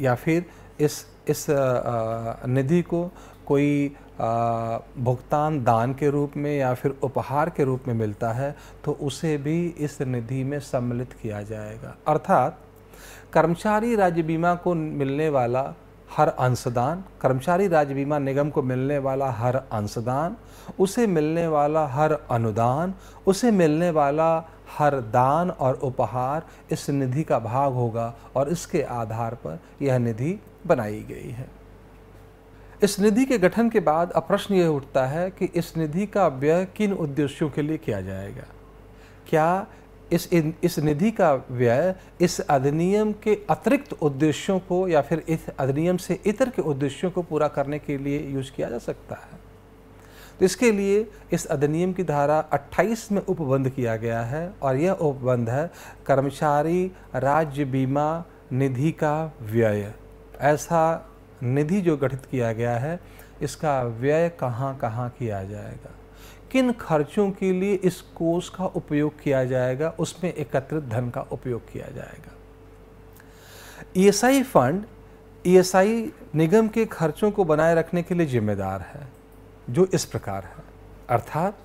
या फिर इस इस निधि को कोई भुगतान दान के रूप में या फिर उपहार के रूप में मिलता है तो उसे भी इस निधि में सम्मिलित किया जाएगा। अर्थात कर्मचारी राज्य बीमा को मिलने वाला हर अंशदान, कर्मचारी राज्य बीमा निगम को मिलने वाला हर अंशदान, उसे मिलने वाला हर अनुदान, उसे मिलने वाला हर दान और उपहार इस निधि का भाग होगा और इसके आधार पर यह निधि बनाई गई है। इस निधि के गठन के बाद अब प्रश्न यह उठता है कि इस निधि का व्यय किन उद्देश्यों के लिए किया जाएगा? क्या इस इस निधि का व्यय इस अधिनियम के अतिरिक्त उद्देश्यों को या फिर इस अधिनियम से इतर के उद्देश्यों को पूरा करने के लिए यूज़ किया जा सकता है। तो इसके लिए इस अधिनियम की धारा 28 में उपबंध किया गया है और यह उपबंध है कर्मचारी राज्य बीमा निधि का व्यय। ऐसा निधि जो गठित किया गया है, इसका व्यय कहाँ कहाँ किया जाएगा? किन खर्चों के लिए इस कोष का उपयोग किया जाएगा उसमें एकत्रित धन का उपयोग किया जाएगा? ईएसआई फंड ईएसआई निगम के खर्चों को बनाए रखने के लिए जिम्मेदार है जो इस प्रकार है। अर्थात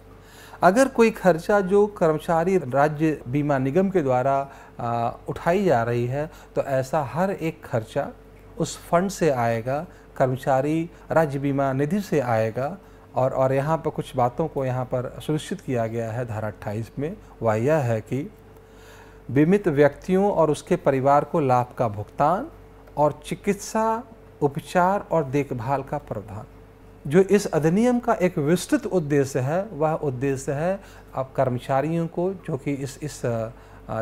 अगर कोई खर्चा जो कर्मचारी राज्य बीमा निगम के द्वारा आ, उठाई जा रही है तो ऐसा हर एक खर्चा उस फंड से आएगा कर्मचारी राज्य बीमा निधि से आएगा और और यहाँ पर कुछ बातों को यहाँ पर सुनिश्चित किया गया है धारा अट्ठाईस में, वह यह है कि बीमित व्यक्तियों और उसके परिवार को लाभ का भुगतान और चिकित्सा, उपचार और देखभाल का प्रावधान जो इस अधिनियम का एक विस्तृत उद्देश्य है, वह उद्देश्य है अब कर्मचारियों को, जो कि इस इस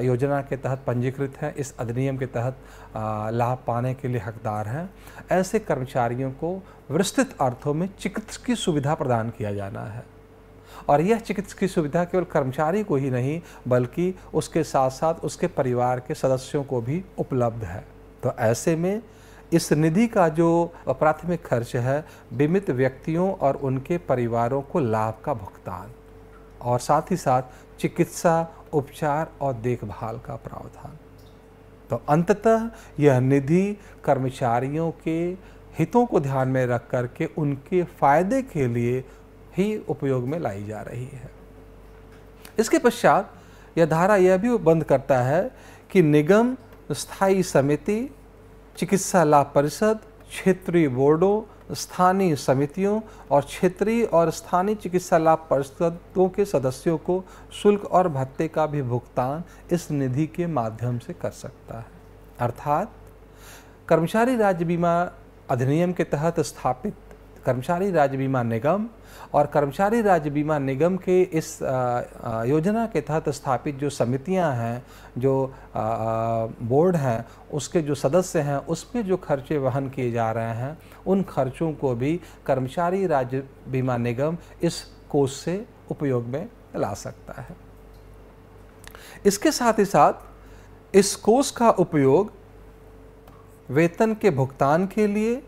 योजना के तहत पंजीकृत हैं, इस अधिनियम के तहत लाभ पाने के लिए हकदार हैं। ऐसे कर्मचारियों को विस्तृत अर्थों में चिकित्सा की सुविधा प्रदान किया जाना है। और यह चिकित्सा की सुविधा केवल कर्मचारी को ही नहीं, बल्कि उसके साथ साथ उसके परिवार के सदस्यों को भी उपलब्ध है। तो ऐसे में इस निधि का जो प्राथमिक खर्च है, बीमित व्यक्तियों और उनके परिवारों को लाभ का भुगतान और साथ ही साथ चिकित्सा, उपचार और देखभाल का प्रावधान। तो अंततः यह निधि कर्मचारियों के हितों को ध्यान में रख कर के उनके फ़ायदे के लिए ही उपयोग में लाई जा रही है। इसके पश्चात यह धारा यह भी बंद करता है कि निगम, स्थायी समिति चिकित्सा लाभ परिषद, क्षेत्रीय बोर्डों स्थानीय समितियों और क्षेत्रीय और स्थानीय चिकित्सा लाभ परिषदों के सदस्यों को शुल्क और भत्ते का भी भुगतान इस निधि के माध्यम से कर सकता है। अर्थात, कर्मचारी राज्य बीमा अधिनियम के तहत स्थापित कर्मचारी राज्य बीमा निगम और कर्मचारी राज्य बीमा निगम के इस योजना के तहत स्थापित जो समितियाँ हैं, जो बोर्ड हैं, उसके जो सदस्य हैं, उसमें जो खर्चे वहन किए जा रहे हैं, उन खर्चों को भी कर्मचारी राज्य बीमा निगम इस कोष से उपयोग में ला सकता है। इसके साथ ही साथ, इस कोष का उपयोग वेतन के भुगतान के लिए,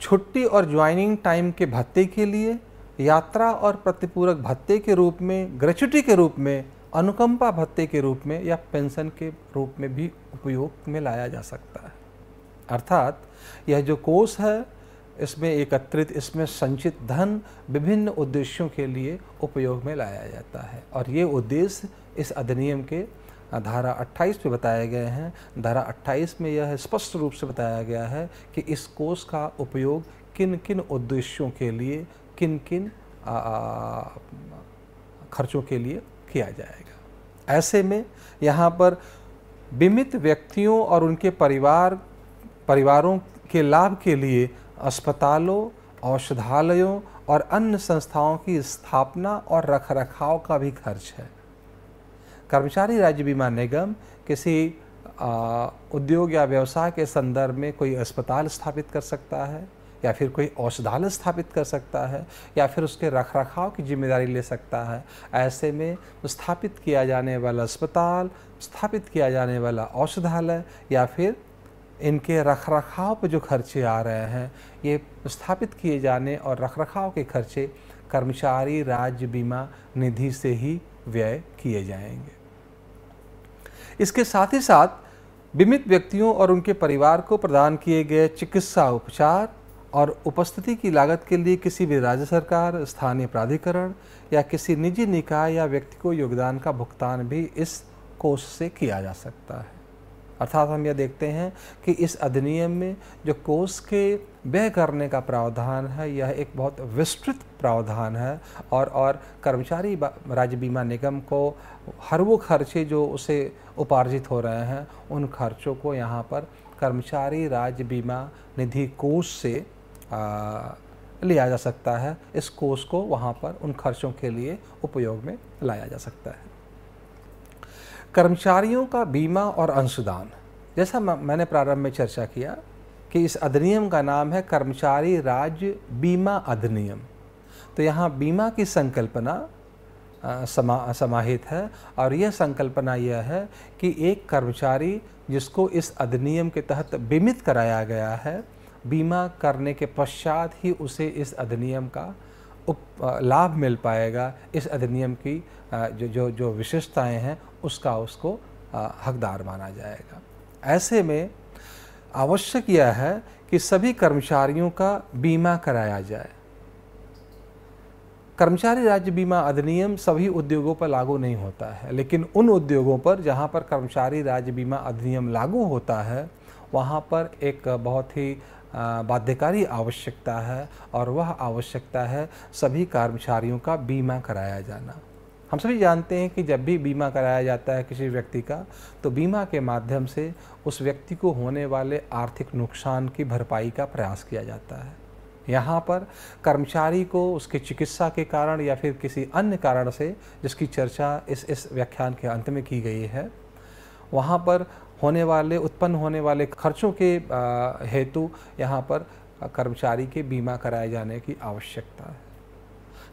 छुट्टी और ज्वाइनिंग टाइम के भत्ते के लिए यात्रा और प्रतिपूरक भत्ते के रूप में ग्रेचुटी के रूप में, अनुकंपा भत्ते के रूप में या पेंशन के रूप में भी उपयोग में लाया जा सकता है। अर्थात, यह जो कोष है, इसमें एकत्रित, इसमें संचित धन विभिन्न उद्देश्यों के लिए उपयोग में लाया जाता है। और ये उद्देश्य इस अधिनियम के धारा 28 में बताए गए हैं। धारा 28 में यह स्पष्ट रूप से बताया गया है कि इस कोष का उपयोग किन किन उद्देश्यों के लिए किन किन खर्चों के लिए किया जाएगा। ऐसे में यहाँ पर बीमित व्यक्तियों और उनके परिवार, परिवारों के लाभ के लिए अस्पतालों, औषधालयों और अन्य संस्थाओं की स्थापना और रखरखाव का भी खर्च है। कर्मचारी राज्य बीमा निगम किसी उद्योग या व्यवसाय के संदर्भ में कोई अस्पताल स्थापित कर सकता है? या फिर कोई औषधालय स्थापित कर सकता है, या फिर उसके रख रखाव की ज़िम्मेदारी ले सकता है। ऐसे में स्थापित किया जाने वाला अस्पताल, स्थापित किया जाने वाला औषधालय, या फिर इनके रख रखाव पर जो खर्चे आ रहे हैं, ये स्थापित किए जाने और रख रखाव के खर्चे कर्मचारी राज्य बीमा निधि से ही व्यय किए जाएँगे। इसके साथ ही साथ बीमित व्यक्तियों और उनके परिवार को प्रदान किए गए चिकित्सा उपचार और उपस्थिति की लागत के लिए किसी भी राज्य सरकार, स्थानीय प्राधिकरण या किसी निजी निकाय या व्यक्ति को योगदान का भुगतान भी इस कोष से किया जा सकता है। अर्थात हम यह देखते हैं कि इस अधिनियम में जो कोष के व्यय करने का प्रावधान है, यह एक बहुत विस्तृत प्रावधान है और और कर्मचारी राज्य बीमा निगम को हर वो खर्चे जो उसे उपार्जित हो रहे हैं, उन खर्चों को यहाँ पर कर्मचारी राज्य बीमा निधि कोष से लिया जा सकता है। इस कोष को वहाँ पर उन खर्चों के लिए उपयोग में लाया जा सकता है। कर्मचारियों का बीमा और अंशदान। जैसा मैंने प्रारंभ में चर्चा किया कि इस अधिनियम का नाम है कर्मचारी राज्य बीमा अधिनियम। तो यहाँ बीमा की संकल्पना समा, समाहित है और यह संकल्पना यह है कि एक कर्मचारी जिसको इस अधिनियम के तहत बीमित कराया गया है बीमा करने के पश्चात ही उसे इस अधिनियम का उप लाभ मिल पाएगा। इस अधिनियम की जो जो जो विशेषताएँ हैं, उसका उसको हकदार माना जाएगा। ऐसे में आवश्यक यह है कि सभी कर्मचारियों का बीमा कराया जाए। कर्मचारी राज्य बीमा अधिनियम सभी उद्योगों पर लागू नहीं होता है, लेकिन उन उद्योगों पर जहाँ पर कर्मचारी राज्य बीमा अधिनियम लागू होता है, वहाँ पर एक बहुत ही बाध्यकारी आवश्यकता है और वह आवश्यकता है सभी कर्मचारियों का बीमा कराया जाना। हम सभी जानते हैं कि जब भी बीमा कराया जाता है किसी व्यक्ति का तो बीमा के माध्यम से उस व्यक्ति को होने वाले आर्थिक नुकसान की भरपाई का प्रयास किया जाता है। यहाँ पर कर्मचारी को उसके चिकित्सा के कारण या फिर किसी अन्य कारण से, जिसकी चर्चा इस इस व्याख्यान के अंत में की गई है, वहाँ पर होने वाले, उत्पन्न होने वाले खर्चों के हेतु यहाँ पर कर्मचारी के बीमा कराए जाने की आवश्यकता है।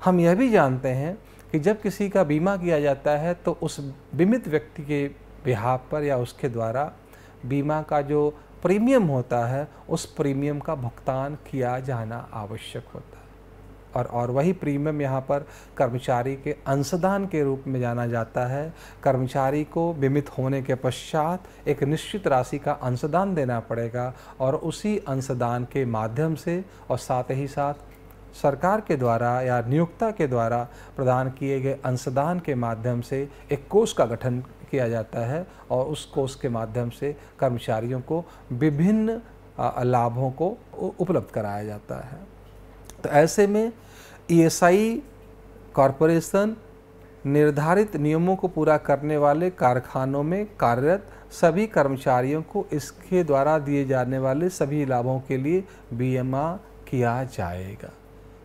हम यह भी जानते हैं कि जब किसी का बीमा किया जाता है तो उस बीमित व्यक्ति के बिहार पर या उसके द्वारा बीमा का जो प्रीमियम होता है, उस प्रीमियम का भुगतान किया जाना आवश्यक होता है। और और वही प्रीमियम यहाँ पर कर्मचारी के अंशदान के रूप में जाना जाता है। कर्मचारी को बीमित होने के पश्चात एक निश्चित राशि का अंशदान देना पड़ेगा और उसी अंशदान के माध्यम से और साथ ही साथ सरकार के द्वारा या नियोक्ता के द्वारा प्रदान किए गए अंशदान के माध्यम से एक कोष का गठन किया जाता है और उस कोष के माध्यम से कर्मचारियों को विभिन्न लाभों को उपलब्ध कराया जाता है। तो ऐसे में ईएसआई कॉरपोरेशन निर्धारित नियमों को पूरा करने वाले कारखानों में कार्यरत सभी कर्मचारियों को इसके द्वारा दिए जाने वाले सभी लाभों के लिए बीमा किया जाएगा।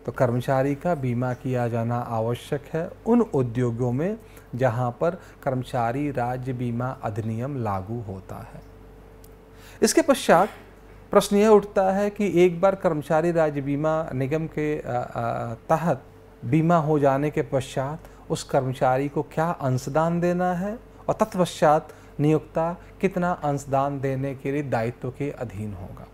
तो कर्मचारी का बीमा किया जाना आवश्यक है उन उद्योगों में जहाँ पर कर्मचारी राज्य बीमा अधिनियम लागू होता है। इसके पश्चात प्रश्न यह उठता है कि एक बार कर्मचारी राज्य बीमा निगम के तहत बीमा हो जाने के पश्चात उस कर्मचारी को क्या अंशदान देना है और तत्पश्चात नियोक्ता कितना अंशदान देने के लिए दायित्व के अधीन होगा?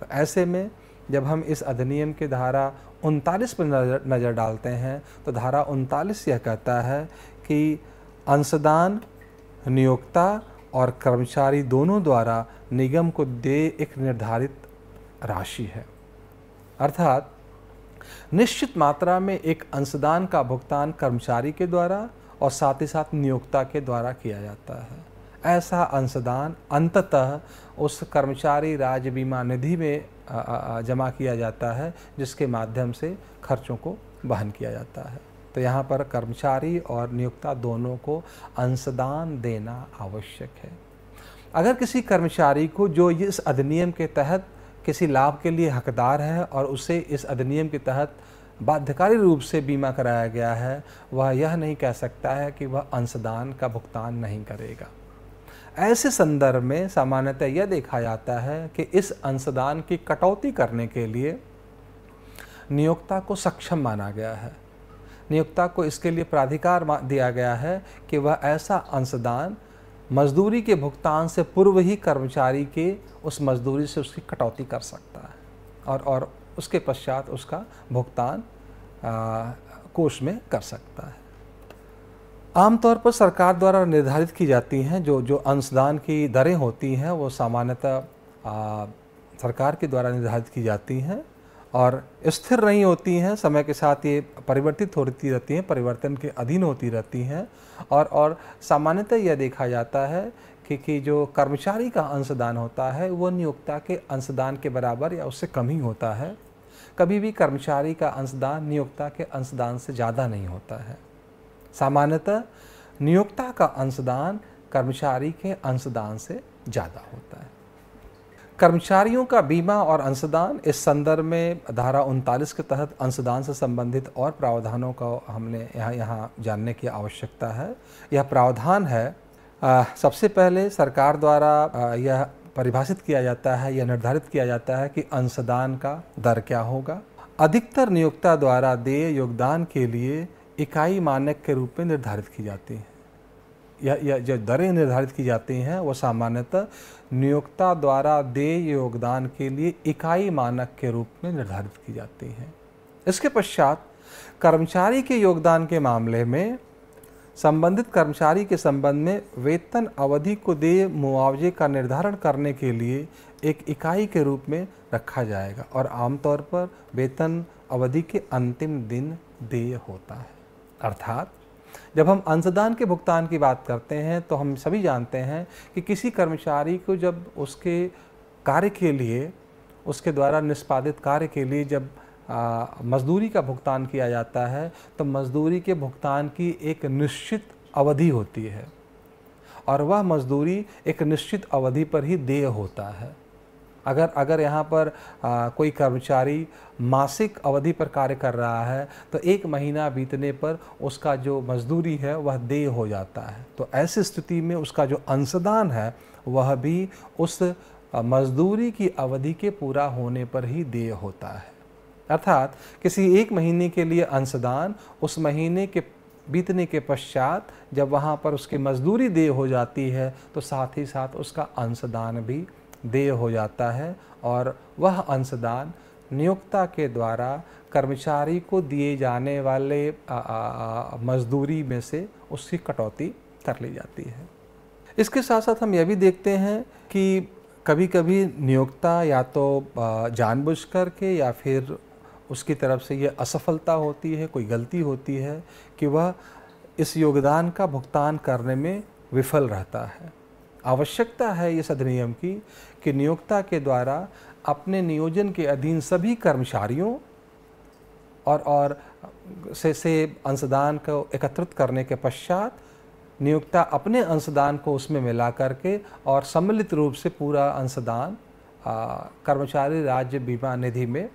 तो ऐसे में जब हम इस अधिनियम के धारा उनतालीस पर नज़र नज़र डालते हैं तो धारा उनतालीस यह कहता है कि अंशदान नियोक्ता और कर्मचारी दोनों द्वारा निगम को दे एक निर्धारित राशि है। अर्थात, निश्चित मात्रा में एक अंशदान का भुगतान कर्मचारी के द्वारा और साथ ही साथ नियोक्ता के द्वारा किया जाता है। ऐसा अंशदान अंततः उस कर्मचारी राज्य बीमा निधि में जमा किया जाता है, जिसके माध्यम से खर्चों को वहन किया जाता है। तो यहाँ पर कर्मचारी और नियोक्ता दोनों को अंशदान देना आवश्यक है। अगर किसी कर्मचारी को जो इस अधिनियम के तहत किसी लाभ के लिए हकदार है और उसे इस अधिनियम के तहत बाध्यकारी रूप से बीमा कराया गया है, वह यह नहीं कह सकता है कि वह अंशदान का भुगतान नहीं करेगा। ऐसे संदर्भ में सामान्यतः यह देखा जाता है कि इस अंशदान की कटौती करने के लिए नियोक्ता को सक्षम माना गया है। नियोक्ता को इसके लिए प्राधिकार दिया गया है कि वह ऐसा अंशदान मजदूरी के भुगतान से पूर्व ही कर्मचारी के उस मजदूरी से उसकी कटौती कर सकता है और और उसके पश्चात उसका भुगतान कोष में कर सकता है। आमतौर पर सरकार द्वारा निर्धारित की जाती हैं, जो जो अंशदान की दरें होती हैं, वो सामान्यतः सरकार के द्वारा निर्धारित की जाती हैं। और स्थिर नहीं होती हैं, समय के साथ ये परिवर्तित होती रहती हैं, परिवर्तन के अधीन होती रहती हैं और और सामान्यतः यह देखा जाता है कि कि जो कर्मचारी का अंशदान होता है, वो नियोक्ता के अंशदान के बराबर या उससे कम ही होता है। कभी भी कर्मचारी का अंशदान नियोक्ता के अंशदान से ज़्यादा नहीं होता है। सामान्यतः नियोक्ता का अंशदान कर्मचारी के अंशदान से ज़्यादा होता है। कर्मचारियों का बीमा और अंशदान इस संदर्भ में धारा उनतालीस के तहत अंशदान से संबंधित और प्रावधानों का हमने यहाँ यहाँ जानने की आवश्यकता है। यह प्रावधान है आ, सबसे पहले सरकार द्वारा आ, यह परिभाषित किया जाता है या निर्धारित किया जाता है कि अंशदान का दर क्या होगा। अधिकतर नियोक्ता द्वारा देय योगदान के लिए इकाई मानक के रूप में निर्धारित की जाती है। या, या जो दरें निर्धारित की जाती हैं वो सामान्यतः नियोक्ता द्वारा देय योगदान के लिए इकाई मानक के रूप में निर्धारित की जाती है। इसके पश्चात कर्मचारी के योगदान के मामले में संबंधित कर्मचारी के संबंध में वेतन अवधि को देय मुआवजे का निर्धारण करने के लिए एक इकाई के रूप में रखा जाएगा और आमतौर पर वेतन अवधि के अंतिम दिन देय होता है। अर्थात जब हम अंशदान के भुगतान की बात करते हैं तो हम सभी जानते हैं कि किसी कर्मचारी को जब उसके कार्य के लिए, उसके द्वारा निष्पादित कार्य के लिए जब मजदूरी का भुगतान किया जाता है तो मजदूरी के भुगतान की एक निश्चित अवधि होती है। और वह मजदूरी एक निश्चित अवधि पर ही देय होता है। अगर अगर यहाँ पर आ, कोई कर्मचारी मासिक अवधि पर कार्य कर रहा है तो एक महीना बीतने पर उसका जो मजदूरी है वह देय हो जाता है। तो ऐसी स्थिति में उसका जो अंशदान है वह भी उस मजदूरी की अवधि के पूरा होने पर ही देय होता है। अर्थात किसी एक महीने के लिए अंशदान उस महीने के बीतने के पश्चात जब वहाँ पर उसकी मजदूरी देय हो जाती है तो साथ ही साथ उसका अंशदान भी देय हो जाता है और वह अंशदान नियोक्ता के द्वारा कर्मचारी को दिए जाने वाले मजदूरी में से उसकी कटौती कर ली जाती है। इसके साथ साथ हम यह भी देखते हैं कि कभी कभी नियोक्ता या तो जानबूझ कर के या फिर उसकी तरफ़ से ये असफलता होती है, कोई गलती होती है कि वह इस योगदान का भुगतान करने में विफल रहता है। आवश्यकता है इस अधिनियम की कि नियोक्ता के द्वारा अपने नियोजन के अधीन सभी कर्मचारियों और और से से अंशदान को एकत्रित करने के पश्चात नियोक्ता अपने अंशदान को उसमें मिला करके और सम्मिलित रूप से पूरा अंशदान कर्मचारी राज्य बीमा निधि में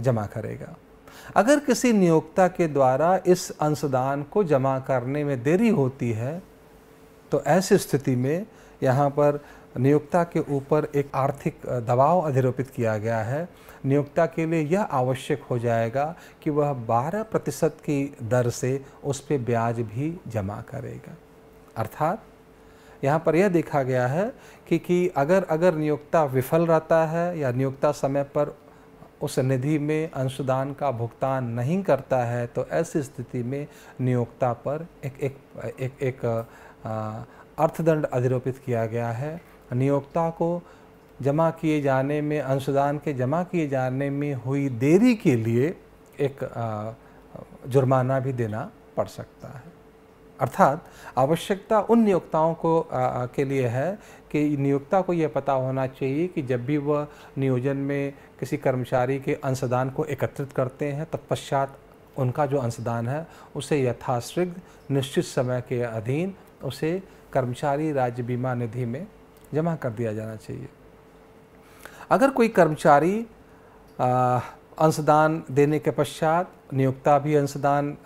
जमा करेगा। अगर किसी नियोक्ता के द्वारा इस अंशदान को जमा करने में देरी होती है तो ऐसी स्थिति में यहाँ पर नियोक्ता के ऊपर एक आर्थिक दबाव अधिरोपित किया गया है। नियोक्ता के लिए यह आवश्यक हो जाएगा कि वह 12 प्रतिशत की दर से उस पर ब्याज भी जमा करेगा। अर्थात यहाँ पर यह देखा गया है कि कि अगर अगर नियोक्ता विफल रहता है या नियोक्ता समय पर उस निधि में अंशदान का भुगतान नहीं करता है तो ऐसी स्थिति में नियोक्ता पर एक एक एक, एक आ, अर्थदंड अधिरोपित किया गया है। नियोक्ता को जमा किए जाने में अंशदान के जमा किए जाने में हुई देरी के लिए एक जुर्माना भी देना पड़ सकता है। अर्थात आवश्यकता उन नियोक्ताओं को आ, के लिए है कि नियोक्ता को यह पता होना चाहिए कि जब भी वह नियोजन में किसी कर्मचारी के अंशदान को एकत्रित करते हैं तत्पश्चात उनका जो अंशदान है उसे यथाशीघ्र निश्चित समय के अधीन उसे कर्मचारी राज्य बीमा निधि में जमा कर दिया जाना चाहिए। अगर कोई कर्मचारी अंशदान देने के पश्चात नियोक्ता भी अंशदान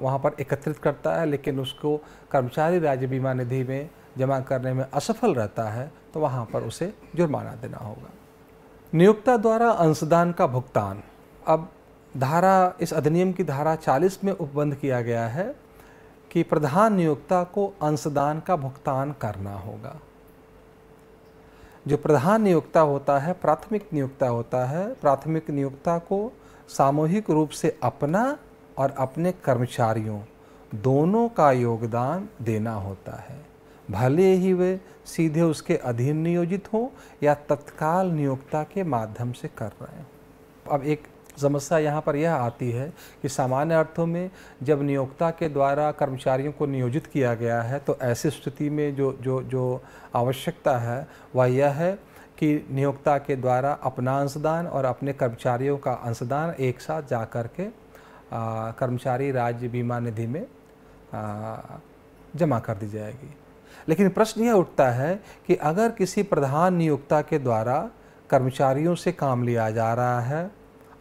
वहाँ पर एकत्रित करता है, लेकिन उसको कर्मचारी राज्य बीमा निधि में जमा करने में असफल रहता है तो वहाँ पर उसे जुर्माना देना होगा। नियोक्ता द्वारा अंशदान का भुगतान। अब धारा, इस अधिनियम की धारा 40 में उपबंध किया गया है कि प्रधान नियोक्ता को अंशदान का भुगतान करना होगा। जो प्रधान नियोक्ता होता है, प्राथमिक नियोक्ता होता है, प्राथमिक नियोक्ता को सामूहिक रूप से अपना और अपने कर्मचारियों दोनों का योगदान देना होता है। भले ही वे सीधे उसके अधीन नियोजित हों या तत्काल नियोक्ता के माध्यम से कर रहे हों। अब एक समस्या यहाँ पर यह आती है कि सामान्य अर्थों में जब नियोक्ता के द्वारा कर्मचारियों को नियोजित किया गया है तो ऐसी स्थिति में जो जो जो आवश्यकता है वह यह है कि नियोक्ता के द्वारा अपना अंशदान और अपने कर्मचारियों का अंशदान एक साथ जा कर के आ, कर्मचारी राज्य बीमा निधि में आ, जमा कर दी जाएगी। लेकिन प्रश्न यह उठता है कि अगर किसी प्रधान नियोक्ता के द्वारा कर्मचारियों से काम लिया जा रहा है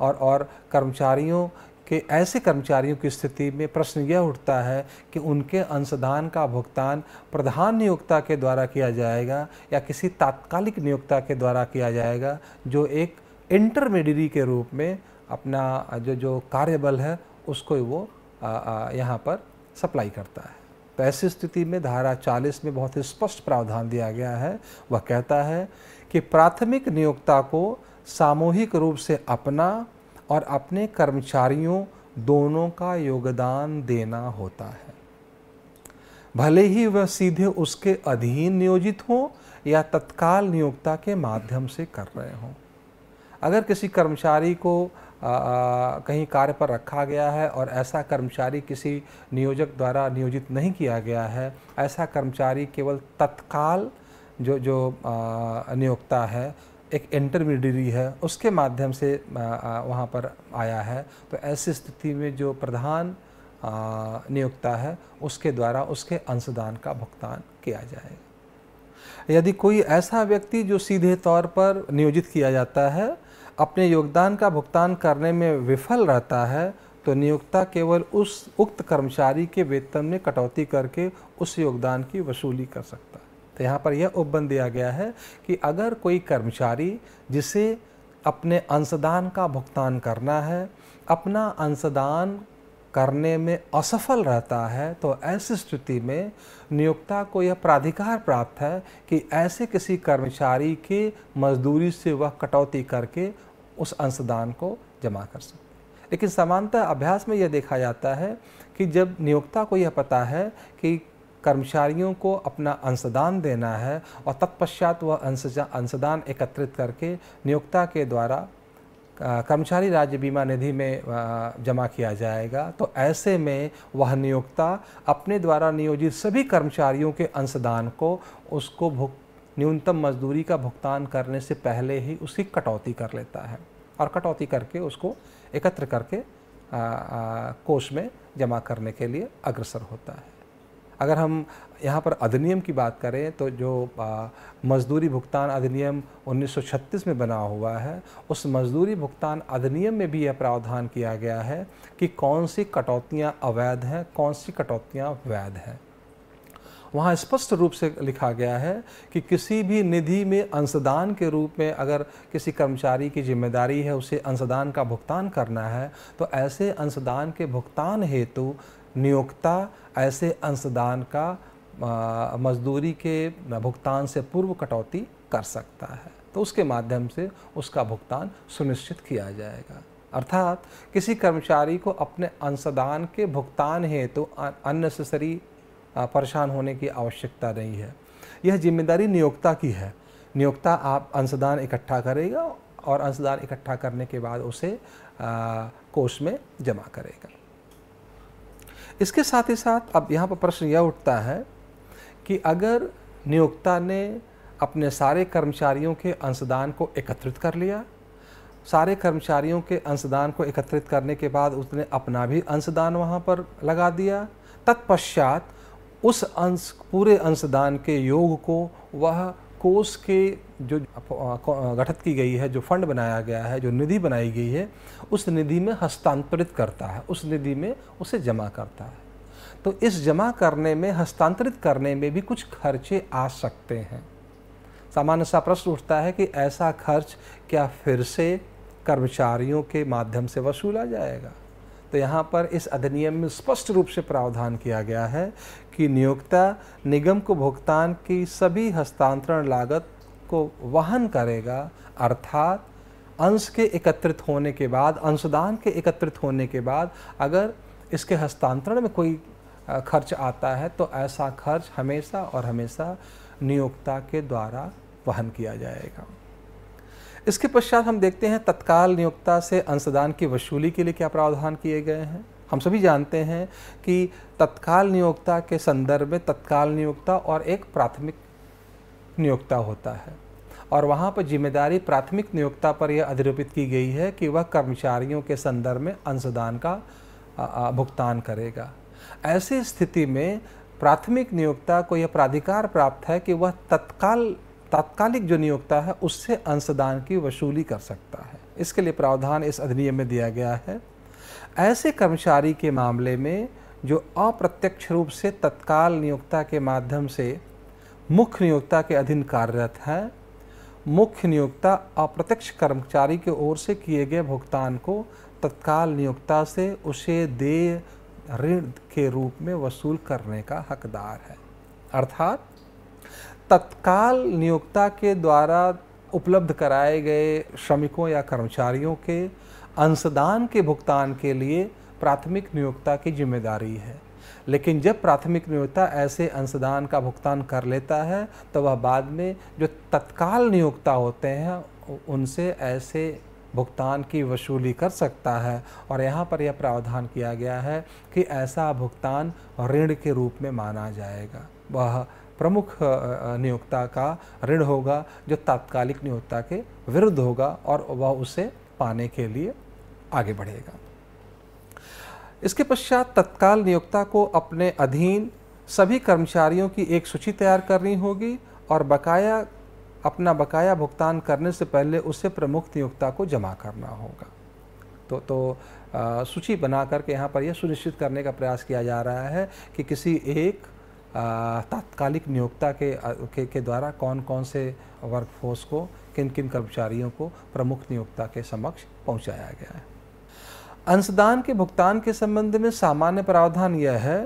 और और कर्मचारियों के, ऐसे कर्मचारियों की स्थिति में प्रश्न यह उठता है कि उनके अंशदान का भुगतान प्रधान नियोक्ता के द्वारा किया जाएगा या किसी तात्कालिक नियोक्ता के द्वारा किया जाएगा, जो एक इंटरमीडियरी के रूप में अपना जो जो कार्यबल है, उसको वो यहाँ पर सप्लाई करता है। तो ऐसी स्थिति में धारा 40 में बहुत स्पष्ट प्रावधान दिया गया है। वह कहता है कि प्राथमिक नियोक्ता को सामूहिक रूप से अपना और अपने कर्मचारियों दोनों का योगदान देना होता है। भले ही वह सीधे उसके अधीन नियोजित हो या तत्काल नियोक्ता के माध्यम से कर रहे हों। अगर किसी कर्मचारी को आ, आ, कहीं कार्य पर रखा गया है और ऐसा कर्मचारी किसी नियोजक द्वारा नियोजित नहीं किया गया है ऐसा कर्मचारी केवल तत्काल जो जो नियोक्ता है एक इंटरमीडियरी है, उसके माध्यम से वहाँ पर आया है। तो ऐसी स्थिति में जो प्रधान नियोक्ता है, उसके द्वारा उसके अंशदान का भुगतान किया जाएगा। यदि कोई ऐसा व्यक्ति जो सीधे तौर पर नियोजित किया जाता है, अपने योगदान का भुगतान करने में विफल रहता है तो नियोक्ता केवल उस उक्त कर्मचारी के वेतन में कटौती करके उस योगदान की वसूली कर सकता है। तो यहाँ पर यह उपबंध दिया गया है कि अगर कोई कर्मचारी जिसे अपने अंशदान का भुगतान करना है, अपना अंशदान करने में असफल रहता है तो ऐसी स्थिति में नियोक्ता को यह प्राधिकार प्राप्त है कि ऐसे किसी कर्मचारी के मजदूरी से वह कटौती करके उस अंशदान को जमा कर सकते लेकिन समानता अभ्यास में यह देखा जाता है कि जब नियोक्ता को यह पता है कि कर्मचारियों को अपना अंशदान देना है और तत्पश्चात वह अंशदान एकत्रित करके नियोक्ता के द्वारा कर्मचारी राज्य बीमा निधि में जमा किया जाएगा। तो ऐसे में वह नियोक्ता अपने द्वारा नियोजित सभी कर्मचारियों के अंशदान को, उसको भुग न्यूनतम मजदूरी का भुगतान करने से पहले ही उसकी कटौती कर लेता है और कटौती करके उसको एकत्र करके कोष में जमा करने के लिए अग्रसर होता है। अगर हम यहाँ पर अधिनियम की बात करें तो जो मजदूरी भुगतान अधिनियम 1936 में बना हुआ है, उस मजदूरी भुगतान अधिनियम में भी यह प्रावधान किया गया है कि कौन सी कटौतियाँ अवैध हैं, कौन सी कटौतियाँ वैध हैं। वहाँ स्पष्ट रूप से लिखा गया है कि किसी भी निधि में अंशदान के रूप में अगर किसी कर्मचारी की ज़िम्मेदारी है, उसे अंशदान का भुगतान करना है तो ऐसे अंशदान के भुगतान हेतु नियोक्ता ऐसे अंशदान का मजदूरी के भुगतान से पूर्व कटौती कर सकता है। तो उसके माध्यम से उसका भुगतान सुनिश्चित किया जाएगा। अर्थात किसी कर्मचारी को अपने अंशदान के भुगतान हेतु तो अननेसेसरी परेशान होने की आवश्यकता नहीं है। यह ज़िम्मेदारी नियोक्ता की है। नियोक्ता आप अंशदान इकट्ठा करेगा और अंशदान इकट्ठा करने के बाद उसे कोष में जमा करेगा। इसके साथ ही साथ अब यहाँ पर प्रश्न यह उठता है कि अगर नियोक्ता ने अपने सारे कर्मचारियों के अंशदान को एकत्रित कर लिया, सारे कर्मचारियों के अंशदान को एकत्रित करने के बाद उसने अपना भी अंशदान वहाँ पर लगा दिया, तत्पश्चात उस अंश, पूरे अंशदान के योग को वह कोष के जो गठित की गई है, जो फंड बनाया गया है, जो निधि बनाई गई है, उस निधि में हस्तांतरित करता है। उस निधि में उसे जमा करता है। तो इस जमा करने में, हस्तांतरित करने में भी कुछ खर्चे आ सकते हैं। सामान्य सा प्रश्न उठता है कि ऐसा खर्च क्या फिर से कर्मचारियों के माध्यम से वसूला जाएगा? तो यहाँ पर इस अधिनियम में स्पष्ट रूप से प्रावधान किया गया है कि नियोक्ता, निगम को भुगतान की सभी हस्तांतरण लागत को वहन करेगा, अर्थात अंश के एकत्रित होने के बाद, अंशदान के एकत्रित होने के बाद अगर इसके हस्तांतरण में कोई खर्च आता है तो ऐसा खर्च हमेशा और हमेशा नियोक्ता के द्वारा वहन किया जाएगा। इसके पश्चात हम देखते हैं तत्काल नियोक्ता से अंशदान की वसूली के लिए क्या प्रावधान किए गए हैं। हम सभी जानते हैं कि तत्काल नियोक्ता के संदर्भ में तत्काल नियोक्ता और एक प्राथमिक नियोक्ता होता है। और वहाँ पर ज़िम्मेदारी प्राथमिक नियोक्ता पर यह अधिरोपित की गई है कि वह कर्मचारियों के संदर्भ में अंशदान का भुगतान करेगा। ऐसी स्थिति में प्राथमिक नियोक्ता को यह प्राधिकार प्राप्त है कि वह तत्काल, तात्कालिक जो नियोक्ता है उससे अंशदान की वसूली कर सकता है। इसके लिए प्रावधान इस अधिनियम में दिया गया है। ऐसे कर्मचारी के मामले में जो अप्रत्यक्ष रूप से तत्काल नियोक्ता के माध्यम से मुख्य नियोक्ता के अधीन कार्यरत है। मुख्य नियोक्ता अप्रत्यक्ष कर्मचारी की ओर से किए गए भुगतान को तत्काल नियोक्ता से उसे देय ऋण के रूप में वसूल करने का हकदार है। अर्थात, तत्काल नियोक्ता के द्वारा उपलब्ध कराए गए श्रमिकों या कर्मचारियों के अंशदान के भुगतान के लिए प्राथमिक नियोक्ता की ज़िम्मेदारी है। लेकिन जब प्राथमिक नियोक्ता ऐसे अंशदान का भुगतान कर लेता है तो वह बाद में जो तत्काल नियोक्ता होते हैं उनसे ऐसे भुगतान की वसूली कर सकता है। और यहाँ पर यह प्रावधान किया गया है कि ऐसा भुगतान ऋण के रूप में माना जाएगा। वह प्रमुख नियोक्ता का ऋण होगा, जो तात्कालिक नियोक्ता के विरुद्ध होगा और वह उसे पाने के लिए आगे बढ़ेगा। इसके पश्चात तत्काल नियोक्ता को अपने अधीन सभी कर्मचारियों की एक सूची तैयार करनी होगी और बकाया अपना बकाया भुगतान करने से पहले उसे प्रमुख नियोक्ता को जमा करना होगा। तो तो सूची बना करके यहाँ पर यह सुनिश्चित करने का प्रयास किया जा रहा है कि किसी एक तात्कालिक नियोक्ता के, के के द्वारा कौन कौन से वर्कफोर्स को किन किन कर्मचारियों को प्रमुख नियोक्ता के समक्ष पहुँचाया गया है। अंशदान के भुगतान के संबंध में सामान्य प्रावधान यह है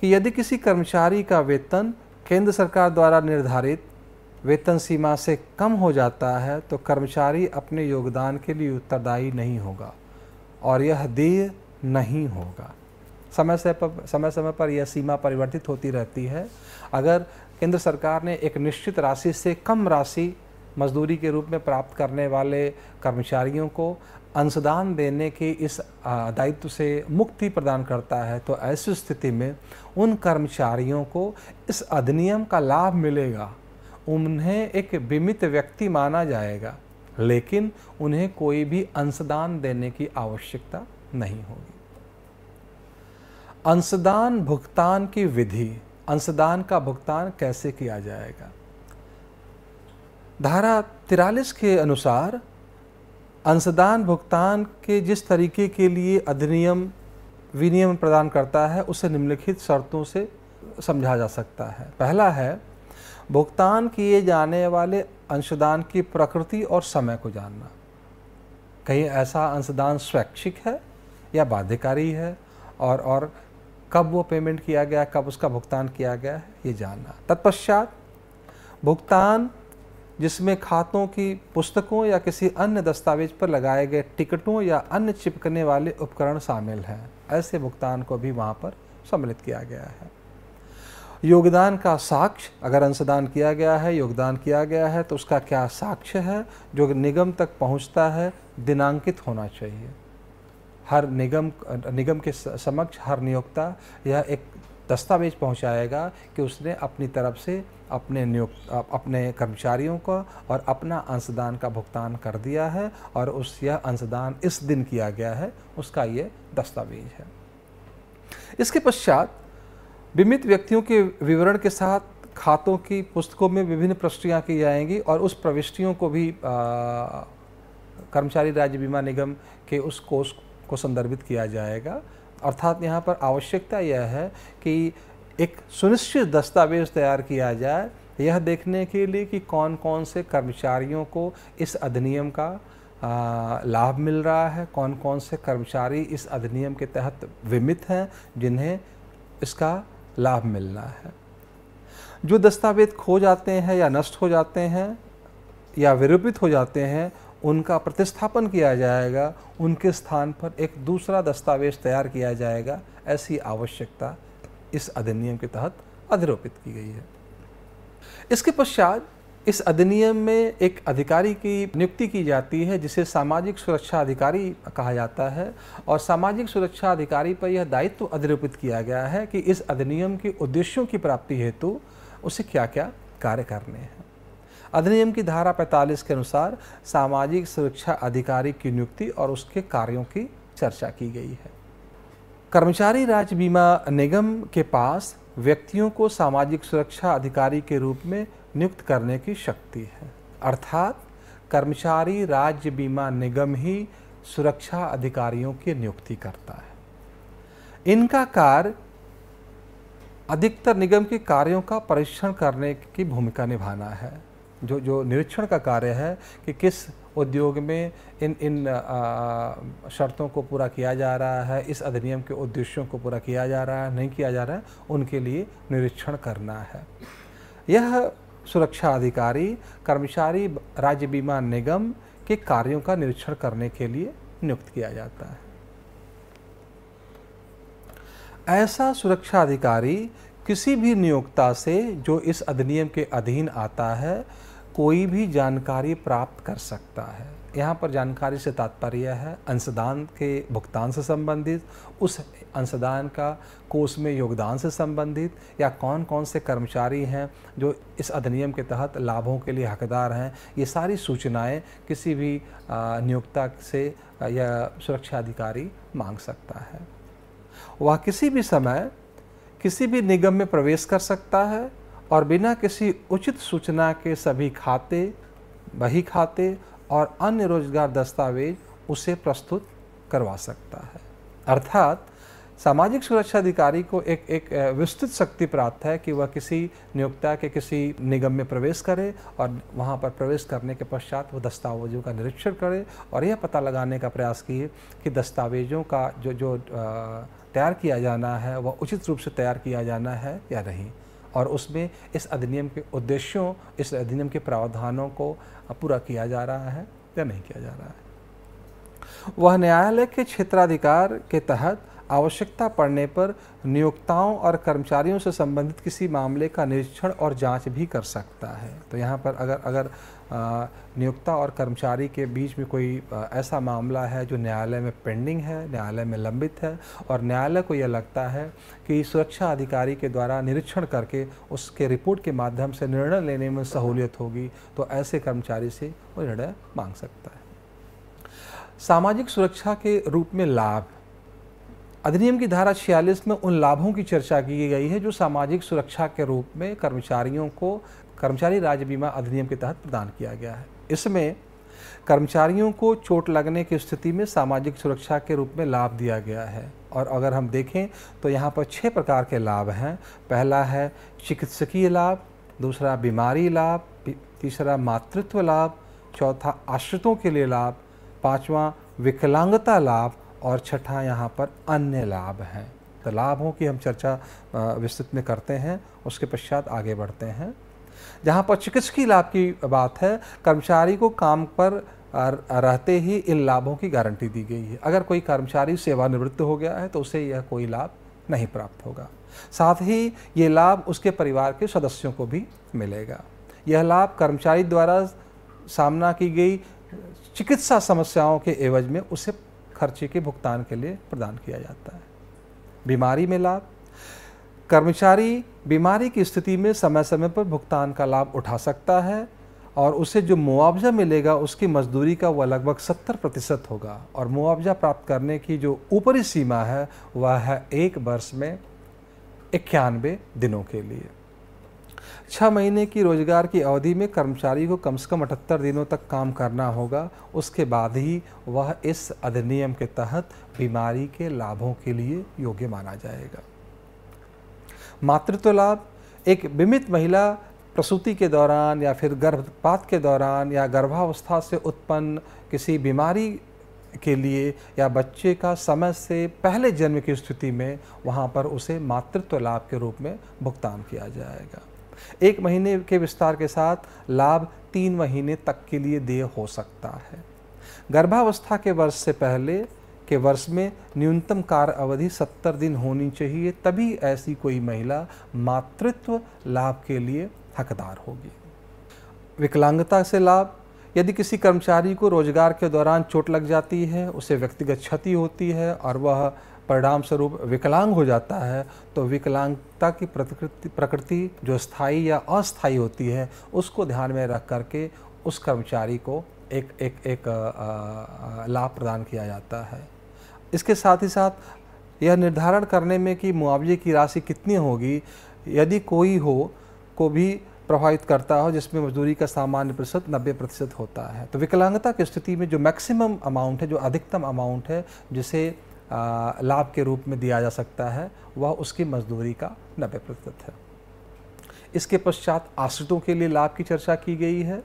कि यदि किसी कर्मचारी का वेतन केंद्र सरकार द्वारा निर्धारित वेतन सीमा से कम हो जाता है तो कर्मचारी अपने योगदान के लिए उत्तरदायी नहीं होगा और यह देय नहीं होगा। समय से पर समय समय पर यह सीमा परिवर्तित होती रहती है। अगर केंद्र सरकार ने एक निश्चित राशि से कम राशि मजदूरी के रूप में प्राप्त करने वाले कर्मचारियों को अंशदान देने के इस दायित्व से मुक्ति प्रदान करता है तो ऐसी स्थिति में उन कर्मचारियों को इस अधिनियम का लाभ मिलेगा। उन्हें एक बीमित व्यक्ति माना जाएगा, लेकिन उन्हें कोई भी अंशदान देने की आवश्यकता नहीं होगी। अंशदान भुगतान की विधि, अंशदान का भुगतान कैसे किया जाएगा? धारा तिरालीस के अनुसार अंशदान भुगतान के जिस तरीके के लिए अधिनियम, विनियम प्रदान करता है, उसे निम्नलिखित शर्तों से समझा जा सकता है। पहला है, भुगतान किए जाने वाले अंशदान की प्रकृति और समय को जानना। कहीं ऐसा अंशदान स्वैच्छिक है या बाध्यकारी है, और और कब वो पेमेंट किया गया, कब उसका भुगतान किया गया है, ये जानना। तत्पश्चात, भुगतान जिसमें खातों की पुस्तकों या किसी अन्य दस्तावेज़ पर लगाए गए टिकटों या अन्य चिपकने वाले उपकरण शामिल हैं। ऐसे भुगतान को भी वहाँ पर सम्मिलित किया गया है। योगदान का साक्ष्य अगर अंशदान किया गया है, योगदान किया गया है तो उसका क्या साक्ष्य है जो निगम तक पहुँचता है, दिनांकित होना चाहिए। हर निगम निगम के समक्ष हर नियोक्ता यह एक दस्तावेज़ पहुंचाएगा कि उसने अपनी तरफ़ से अपने नियुक्त अपने कर्मचारियों को और अपना अंशदान का भुगतान कर दिया है और उस, यह अंशदान इस दिन किया गया है, उसका ये दस्तावेज़ है। इसके पश्चात बीमित व्यक्तियों के विवरण के साथ खातों की पुस्तकों में विभिन्न प्रविष्टियाँ की जाएँगी और उस प्रविष्टियों को भी कर्मचारी राज्य बीमा निगम के उस कोष को संदर्भित किया जाएगा। अर्थात यहाँ पर आवश्यकता यह है कि एक सुनिश्चित दस्तावेज़ तैयार किया जाए, यह देखने के लिए कि कौन कौन से कर्मचारियों को इस अधिनियम का लाभ मिल रहा है कौन कौन से कर्मचारी इस अधिनियम के तहत विमित हैं, जिन्हें इसका लाभ मिलना है। जो दस्तावेज़ खो जाते हैं या नष्ट हो जाते हैं या विरूपित हो जाते हैं उनका प्रतिस्थापन किया जाएगा, उनके स्थान पर एक दूसरा दस्तावेज़ तैयार किया जाएगा, ऐसी आवश्यकता इस अधिनियम के तहत अधिरोपित की गई है। इसके पश्चात इस अधिनियम में एक अधिकारी की नियुक्ति की जाती है, जिसे सामाजिक सुरक्षा अधिकारी कहा जाता है, और सामाजिक सुरक्षा अधिकारी पर यह दायित्व अधिरोपित किया गया है कि इस अधिनियम के उद्देश्यों की प्राप्ति हेतु उसे क्या क्या कार्य करने हैं। अधिनियम की धारा 45 के अनुसार सामाजिक सुरक्षा अधिकारी की नियुक्ति और उसके कार्यों की चर्चा की गई है। कर्मचारी राज्य बीमा निगम के पास व्यक्तियों को सामाजिक सुरक्षा अधिकारी के रूप में नियुक्त करने की शक्ति है। अर्थात कर्मचारी राज्य बीमा निगम ही सुरक्षा अधिकारियों की नियुक्ति करता है। इनका कार्य अधिकतर निगम के कार्यों का परीक्षण करने की भूमिका निभाना है। जो जो निरीक्षण का कार्य है कि किस उद्योग में इन इन शर्तों को पूरा किया जा रहा है, इस अधिनियम के उद्देश्यों को पूरा किया जा रहा है, नहीं किया जा रहा है, उनके लिए निरीक्षण करना है। यह सुरक्षा अधिकारी, कर्मचारी, राज्य बीमा निगम के कार्यों का निरीक्षण करने के लिए नियुक्त किया जाता है। ऐसा सुरक्षा अधिकारी किसी भी नियोक्ता से जो इस अधिनियम के अधीन आता है कोई भी जानकारी प्राप्त कर सकता है। यहाँ पर जानकारी से तात्पर्य है, अंशदान के भुगतान से संबंधित, उस अंशदान का कोष में योगदान से संबंधित, या कौन कौन से कर्मचारी हैं जो इस अधिनियम के तहत लाभों के लिए हकदार हैं, ये सारी सूचनाएँ किसी भी नियोक्ता से या सुरक्षा अधिकारी मांग सकता है। वह किसी भी समय किसी भी निगम में प्रवेश कर सकता है और बिना किसी उचित सूचना के सभी खाते, बही खाते और अन्य रोज़गार दस्तावेज़ उसे प्रस्तुत करवा सकता है। अर्थात, सामाजिक सुरक्षा अधिकारी को एक एक विस्तृत शक्ति प्राप्त है कि वह किसी नियोक्ता के किसी निगम में प्रवेश करे और वहाँ पर प्रवेश करने के पश्चात वो दस्तावेजों का निरीक्षण करे और यह पता लगाने का प्रयास किए कि दस्तावेजों का जो जो तैयार किया जाना है, वह उचित रूप से तैयार किया जाना है या नहीं। और उसमें इस अधिनियम के उद्देश्यों, इस अधिनियम के प्रावधानों को पूरा किया जा रहा है या नहीं किया जा रहा है। वह न्यायालय के क्षेत्राधिकार के तहत आवश्यकता पड़ने पर नियोक्ताओं और कर्मचारियों से संबंधित किसी मामले का निरीक्षण और जाँच भी कर सकता है। तो यहाँ पर अगर अगर नियोक्ता और कर्मचारी के बीच में कोई ऐसा मामला है जो न्यायालय में पेंडिंग है, न्यायालय में लंबित है और न्यायालय को यह लगता है कि सुरक्षा अधिकारी के द्वारा निरीक्षण करके उसके रिपोर्ट के माध्यम से निर्णय लेने में सहूलियत होगी तो ऐसे कर्मचारी से वो निर्णय मांग सकता है। सामाजिक सुरक्षा के रूप में लाभ अधिनियम की धारा छियालीस में उन लाभों की चर्चा की गई है जो सामाजिक सुरक्षा के रूप में कर्मचारियों को कर्मचारी राज्य बीमा अधिनियम के तहत प्रदान किया गया है। इसमें कर्मचारियों को चोट लगने की स्थिति में सामाजिक सुरक्षा के रूप में लाभ दिया गया है। और अगर हम देखें तो यहाँ पर छः प्रकार के लाभ हैं। पहला है चिकित्सकीय लाभ, दूसरा बीमारी लाभ तीसरा मातृत्व लाभ, चौथा आश्रितों के लिए लाभ, पांचवा विकलांगता लाभ और छठा यहाँ पर अन्य लाभ हैं। तो लाभों की हम चर्चा विस्तृत में करते हैं, उसके पश्चात आगे बढ़ते हैं। जहाँ पर चिकित्सकीय लाभ की बात है, कर्मचारी को काम पर रहते ही इन लाभों की गारंटी दी गई है। अगर कोई कर्मचारी सेवानिवृत्त हो गया है तो उसे यह कोई लाभ नहीं प्राप्त होगा। साथ ही ये लाभ उसके परिवार के सदस्यों को भी मिलेगा। यह लाभ कर्मचारी द्वारा सामना की गई चिकित्सा समस्याओं के एवज में उसे खर्चे के भुगतान के लिए प्रदान किया जाता है। बीमारी में लाभ। कर्मचारी बीमारी की स्थिति में समय समय पर भुगतान का लाभ उठा सकता है और उसे जो मुआवजा मिलेगा, उसकी मजदूरी का वह लगभग 70 प्रतिशत होगा और मुआवजा प्राप्त करने की जो ऊपरी सीमा है, वह है एक वर्ष में इक्यानवे दिनों के लिए। छः महीने की रोज़गार की अवधि में कर्मचारी को कम से कम अठहत्तर दिनों तक काम करना होगा। उसके बाद ही वह इस अधिनियम के तहत बीमारी के लाभों के लिए योग्य माना जाएगा। मातृत्व लाभ, एक बीमित महिला प्रसूति के दौरान या फिर गर्भपात के दौरान या गर्भावस्था से उत्पन्न किसी बीमारी के लिए या बच्चे का समय से पहले जन्म की स्थिति में वहाँ पर उसे मातृत्व लाभ के रूप में भुगतान किया जाएगा। एक महीने के विस्तार के साथ लाभ तीन महीने तक के लिए देय हो सकता है। गर्भावस्था के वर्ष से पहले के वर्ष में न्यूनतम कार्य अवधि सत्तर दिन होनी चाहिए, तभी ऐसी कोई महिला मातृत्व लाभ के लिए हकदार होगी। विकलांगता से लाभ, यदि किसी कर्मचारी को रोज़गार के दौरान चोट लग जाती है, उसे व्यक्तिगत क्षति होती है और वह परिणाम स्वरूप विकलांग हो जाता है तो विकलांगता की प्रकृति प्रकृति जो स्थायी या अस्थायी होती है, उसको ध्यान में रख करके उस कर्मचारी को एक एक एक लाभ प्रदान किया जाता है। इसके साथ ही साथ यह निर्धारण करने में कि मुआवजे की राशि कितनी होगी, यदि कोई हो, को भी प्रभावित करता हो, जिसमें मजदूरी का सामान्य प्रतिशत नब्बे प्रतिशत होता है तो विकलांगता की स्थिति में जो मैक्सिमम अमाउंट है, जो अधिकतम अमाउंट है, जिसे लाभ के रूप में दिया जा सकता है, वह उसकी मजदूरी का नब्बे प्रतिशत है। इसके पश्चात आश्रितों के लिए लाभ की चर्चा की गई है।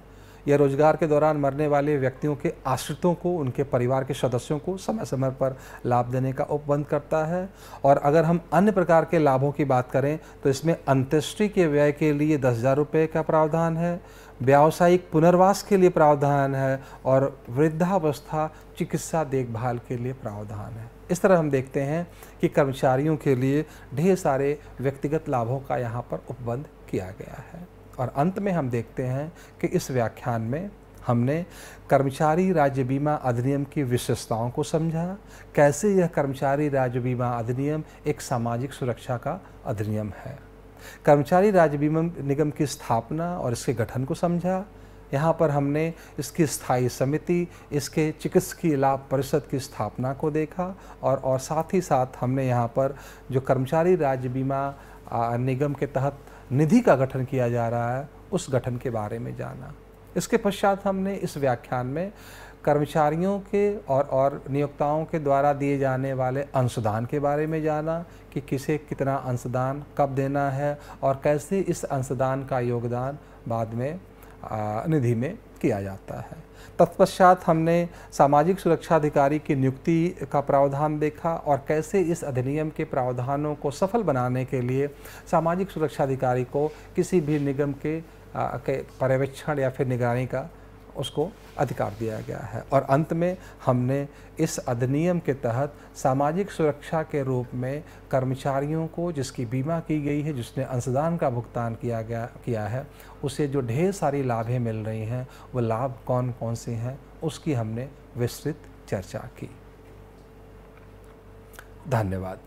यह रोज़गार के दौरान मरने वाले व्यक्तियों के आश्रितों को, उनके परिवार के सदस्यों को समय समय पर लाभ देने का उपबंध करता है। और अगर हम अन्य प्रकार के लाभों की बात करें तो इसमें अंत्येष्टि के व्यय के लिए दस हज़ार रुपये का प्रावधान है, व्यावसायिक पुनर्वास के लिए प्रावधान है, और वृद्धावस्था चिकित्सा देखभाल के लिए प्रावधान है। इस तरह हम देखते हैं कि कर्मचारियों के लिए ढेर सारे व्यक्तिगत लाभों का यहाँ पर उपबंध किया गया है। और अंत में हम देखते हैं कि इस व्याख्यान में हमने कर्मचारी राज्य बीमा अधिनियम की विशेषताओं को समझा, कैसे यह कर्मचारी राज्य बीमा अधिनियम एक सामाजिक सुरक्षा का अधिनियम है। कर्मचारी राज्य बीमा निगम की स्थापना और इसके गठन को समझा यहाँ पर हमने इसकी स्थायी समिति, इसके चिकित्सकीय लाभ परिषद की स्थापना को देखा और और साथ ही साथ हमने यहाँ पर जो कर्मचारी राज्य बीमा निगम के तहत निधि का गठन किया जा रहा है, उस गठन के बारे में जाना। इसके पश्चात हमने इस व्याख्यान में कर्मचारियों के और और नियोक्ताओं के द्वारा दिए जाने वाले अंशदान के बारे में जाना कि किसे कितना अंशदान कब देना है और कैसे इस अंशदान का योगदान बाद में निधि में किया जाता है। तत्पश्चात हमने सामाजिक सुरक्षा अधिकारी की नियुक्ति का प्रावधान देखा और कैसे इस अधिनियम के प्रावधानों को सफल बनाने के लिए सामाजिक सुरक्षा अधिकारी को किसी भी निगम के, के पर्यवेक्षण या फिर निगरानी का उसको अधिकार दिया गया है। और अंत में हमने इस अधिनियम के तहत सामाजिक सुरक्षा के रूप में कर्मचारियों को जिसकी बीमा की गई है जिसने अंशदान का भुगतान किया गया किया है उसे जो ढेर सारी लाभें मिल रही हैं, वो लाभ कौन कौन से हैं, उसकी हमने विस्तृत चर्चा की। धन्यवाद।